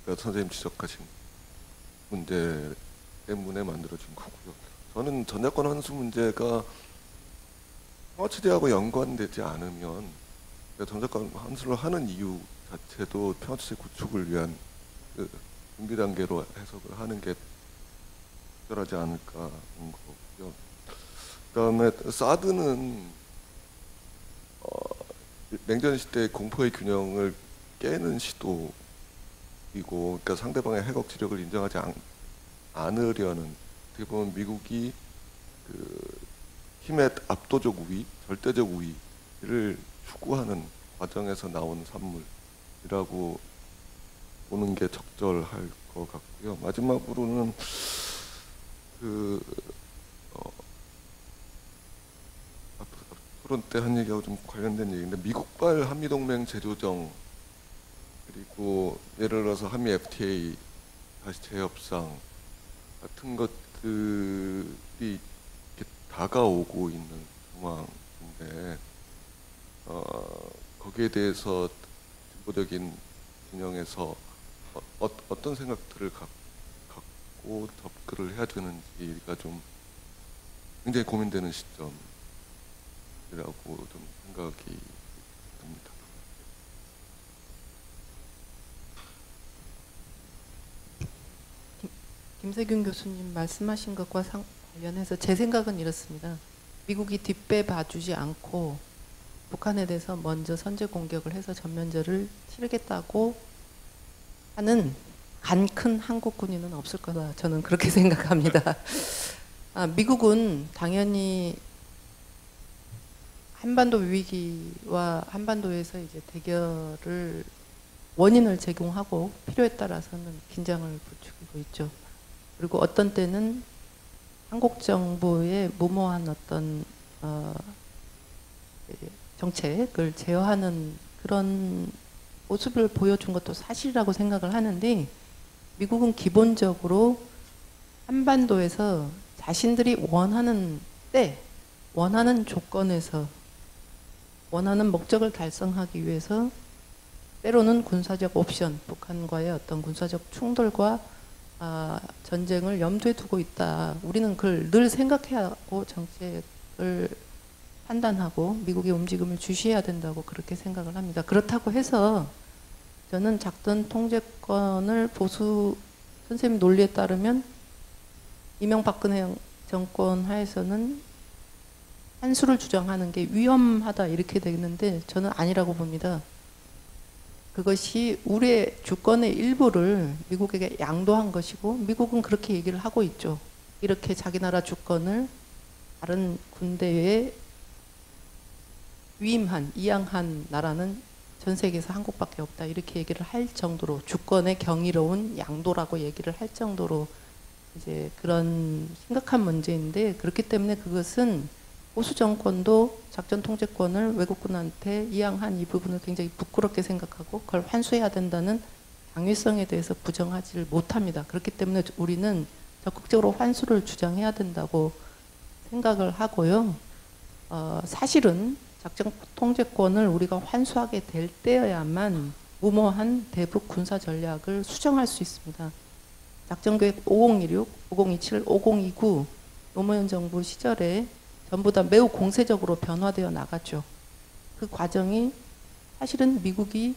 그러니까 선생님 지적하신 문제 때문에 만들어진 거고요. 저는 전자권 환수 문제가 평화체제하고 연관되지 않으면 그러니까 전자권 환수를 하는 이유 자체도 평화체제 구축을 위한 그 준비 단계로 해석을 하는 게 적절하지 않을까 하는 거고요. 그다음에 사드는 어, 냉전 시대의 공포의 균형을 깨는 시도이고, 그러니까 상대방의 핵 억지력을 인정하지 않, 않으려는 어떻게 보면 미국이 그 힘의 압도적 우위, 절대적 우위를 추구하는 과정에서 나온 산물이라고 보는 게 적절할 것 같고요. 마지막으로는 그 어, 앞- 앞- 토론 때 한 얘기하고 좀 관련된 얘기인데 미국발 한미동맹 재조정 그리고 예를 들어서 한미 FTA 다시 재협상 같은 것들이 다가오고 있는 상황인데 어, 거기에 대해서 진보적인 진영에서 어, 어, 어떤 생각들을 갖, 갖고 접근을 해야 되는지가 좀 굉장히 고민되는 시점이 라고 좀 생각이 듭니다. 김세균 교수님 말씀하신 것과 상, 관련해서 제 생각은 이렇습니다. 미국이 뒷배 봐주지 않고 북한에 대해서 먼저 선제 공격을 해서 전면전을 치르겠다고 하는 간 큰 한국 군인은 없을 거다. 저는 그렇게 생각합니다. 아, 미국은 당연히 한반도 위기와 한반도에서 이제 대결을 원인을 제공하고 필요에 따라서는 긴장을 부추기고 있죠. 그리고 어떤 때는 한국 정부의 무모한 어떤 어, 정책을 제어하는 그런 모습을 보여준 것도 사실이라고 생각을 하는데 미국은 기본적으로 한반도에서 자신들이 원하는 때 원하는 조건에서 원하는 목적을 달성하기 위해서 때로는 군사적 옵션, 북한과의 어떤 군사적 충돌과 아, 전쟁을 염두에 두고 있다. 우리는 그걸 늘 생각해야 하고 정책을 판단하고 미국의 움직임을 주시해야 된다고 그렇게 생각을 합니다. 그렇다고 해서 저는 작전 통제권을 보수 선생님 논리에 따르면 이명박근혜 정권 하에서는 한수를 주장하는 게 위험하다 이렇게 되는데 저는 아니라고 봅니다. 그것이 우리의 주권의 일부를 미국에게 양도한 것이고 미국은 그렇게 얘기를 하고 있죠. 이렇게 자기 나라 주권을 다른 군대에 위임한 이양한 나라는 전 세계에서 한국밖에 없다 이렇게 얘기를 할 정도로 주권의 경이로운 양도라고 얘기를 할 정도로 이제 그런 심각한 문제인데 그렇기 때문에 그것은 보수 정권도 작전 통제권을 외국군한테 이양한 이 부분을 굉장히 부끄럽게 생각하고 그걸 환수해야 된다는 당위성에 대해서 부정하지를 못합니다. 그렇기 때문에 우리는 적극적으로 환수를 주장해야 된다고 생각을 하고요. 어, 사실은 작전 통제권을 우리가 환수하게 될 때여야만 무모한 대북 군사 전략을 수정할 수 있습니다. 작전계획 5016, 5027, 5029 노무현 정부 시절에 전부 다 매우 공세적으로 변화되어 나갔죠. 그 과정이 사실은 미국이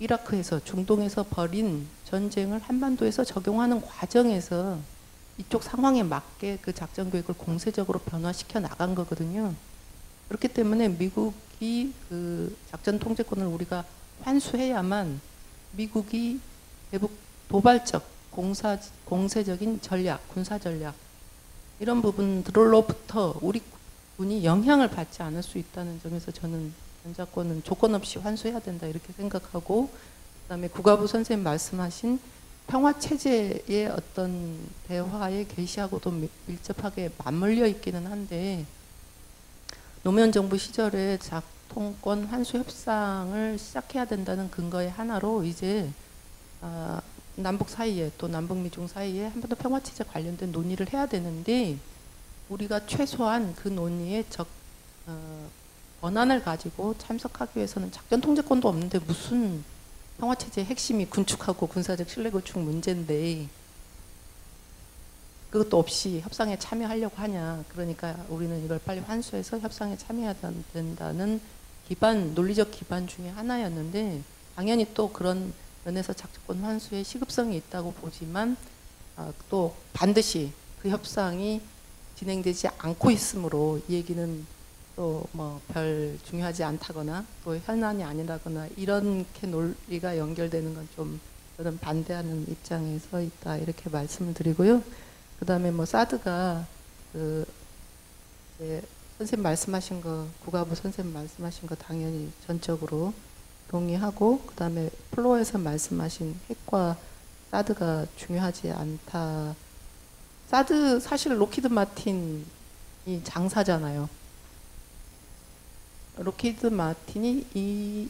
이라크에서 중동에서 벌인 전쟁을 한반도에서 적용하는 과정에서 이쪽 상황에 맞게 그 작전 계획을 공세적으로 변화시켜 나간 거거든요. 그렇기 때문에 미국이 그 작전 통제권을 우리가 환수해야만 미국이 대북 도발적 공사 공세적인 전략, 군사 전략 이런 부분들로부터 우리 군이 영향을 받지 않을 수 있다는 점에서 저는 전자권은 조건 없이 환수해야 된다 이렇게 생각하고 그다음에 국가부 선생님 말씀하신 평화 체제의 어떤 대화의 계시하고도 미- 밀접하게 맞물려 있기는 한데 노무현 정부 시절에 작통권 환수 협상을 시작해야 된다는 근거의 하나로 이제 아, 남북 사이에 또 남북 미중 사이에 한반도 평화 체제 관련된 논의를 해야 되는데 우리가 최소한 그 논의에 적 어, 권한을 가지고 참석하기 위해서는 작전 통제권도 없는데 무슨 평화 체제의 핵심이 군축하고 군사적 신뢰 구축 문제인데 그것도 없이 협상에 참여하려고 하냐. 그러니까 우리는 이걸 빨리 환수해서 협상에 참여해야 된다는 기반 논리적 기반 중에 하나였는데 당연히 또 그런 면에서 작전권 환수에 시급성이 있다고 보지만 아, 또 반드시 그 협상이 진행되지 않고 있으므로 이 얘기는 또 뭐 별 중요하지 않다거나 또 현안이 아니라거나 이렇게 논리가 연결되는 건 좀 저는 반대하는 입장에 서 있다 이렇게 말씀을 드리고요. 그다음에 뭐 사드가 그 선생님 말씀하신 거 국가부 선생님 말씀하신 거 당연히 전적으로 동의하고 그다음에 플로어에서 말씀하신 핵과 사드가 중요하지 않다. 사드 사실 록히드 마틴이 장사잖아요. 록히드 마틴이 이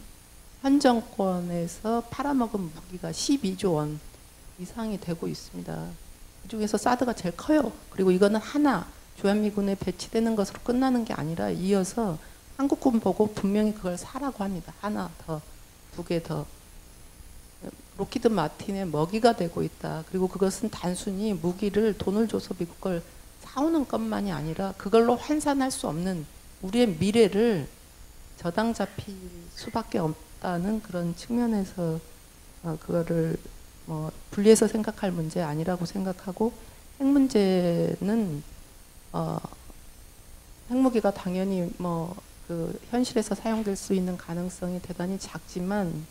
현 정권에서 팔아먹은 무기가 12조 원 이상이 되고 있습니다. 그 중에서 사드가 제일 커요. 그리고 이거는 하나 주한미군에 배치되는 것으로 끝나는 게 아니라 이어서 한국군 보고 분명히 그걸 사라고 합니다. 하나 더, 두개 더. 로키드 마틴의 먹이가 되고 있다. 그리고 그것은 단순히 무기를 돈을 줘서 미국 걸 사오는 것만이 아니라 그걸로 환산할 수 없는 우리의 미래를 저당 잡힐 수밖에 없다는 그런 측면에서 어, 그거를 뭐 분리해서 생각할 문제 아니라고 생각하고 핵 문제는 어, 핵무기가 당연히 뭐 그 현실에서 사용될 수 있는 가능성이 대단히 작지만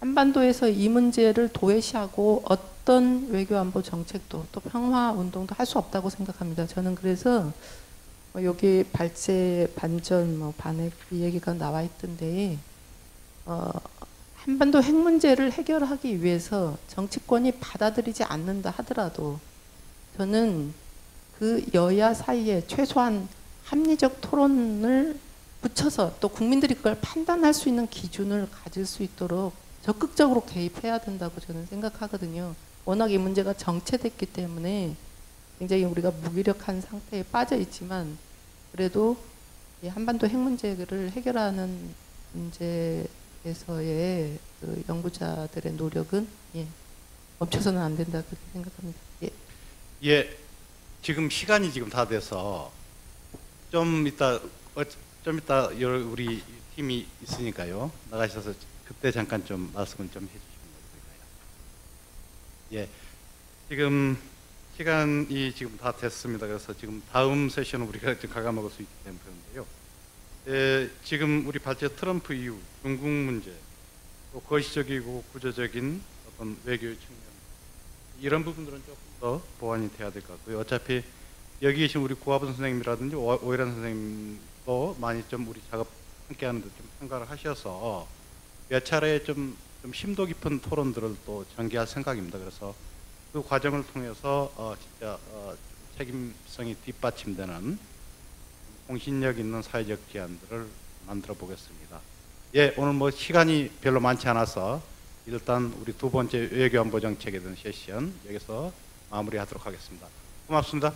한반도에서 이 문제를 도외시하고 어떤 외교안보 정책도 또 평화 운동도 할 수 없다고 생각합니다. 저는 그래서 뭐 여기 발제 반전 뭐 반핵 이 얘기가 나와 있던데 어, 한반도 핵 문제를 해결하기 위해서 정치권이 받아들이지 않는다 하더라도 저는 그 여야 사이에 최소한 합리적 토론을 붙여서 또 국민들이 그걸 판단할 수 있는 기준을 가질 수 있도록 적극적으로 개입해야 된다고 저는 생각하거든요. 워낙 이 문제가 정체됐기 때문에 굉장히 우리가 무기력한 상태에 빠져 있지만 그래도 이 한반도 핵 문제를 해결하는 문제에서의 그 연구자들의 노력은 예, 멈춰서는 안 된다 그렇게 생각합니다. 예. 예, 지금 시간이 지금 다 돼서 좀 이따 어, 좀 이따 여- 우리 팀이 있으니까요 나가셔서 그때 잠깐 좀 말씀을 좀 해주시면 어떨까요? 예, 지금 시간이 지금 다 됐습니다. 그래서 지금 다음 세션은 우리가 좀 가감먹을 수 있기 때문에 그런데요. 예, 지금 우리 발제 트럼프 이후 중국 문제, 또 거시적이고 구조적인 어떤 외교의 측면 이런 부분들은 조금 더 보완이 돼야 될 것 같고요. 어차피 여기 계신 우리 구하분 선생님이라든지 오- 오해란 선생님 도 많이 좀 우리 작업 함께 하는 데 좀 참가를 하셔서 몇 차례 좀, 좀 심도 깊은 토론들을 또 전개할 생각입니다. 그래서 그 과정을 통해서 어, 진짜 어, 책임성이 뒷받침되는 공신력 있는 사회적 제안들을 만들어 보겠습니다. 예, 오늘 뭐 시간이 별로 많지 않아서 일단 우리 두 번째 외교안보 정책에 대한 세션 여기서 마무리하도록 하겠습니다. 고맙습니다.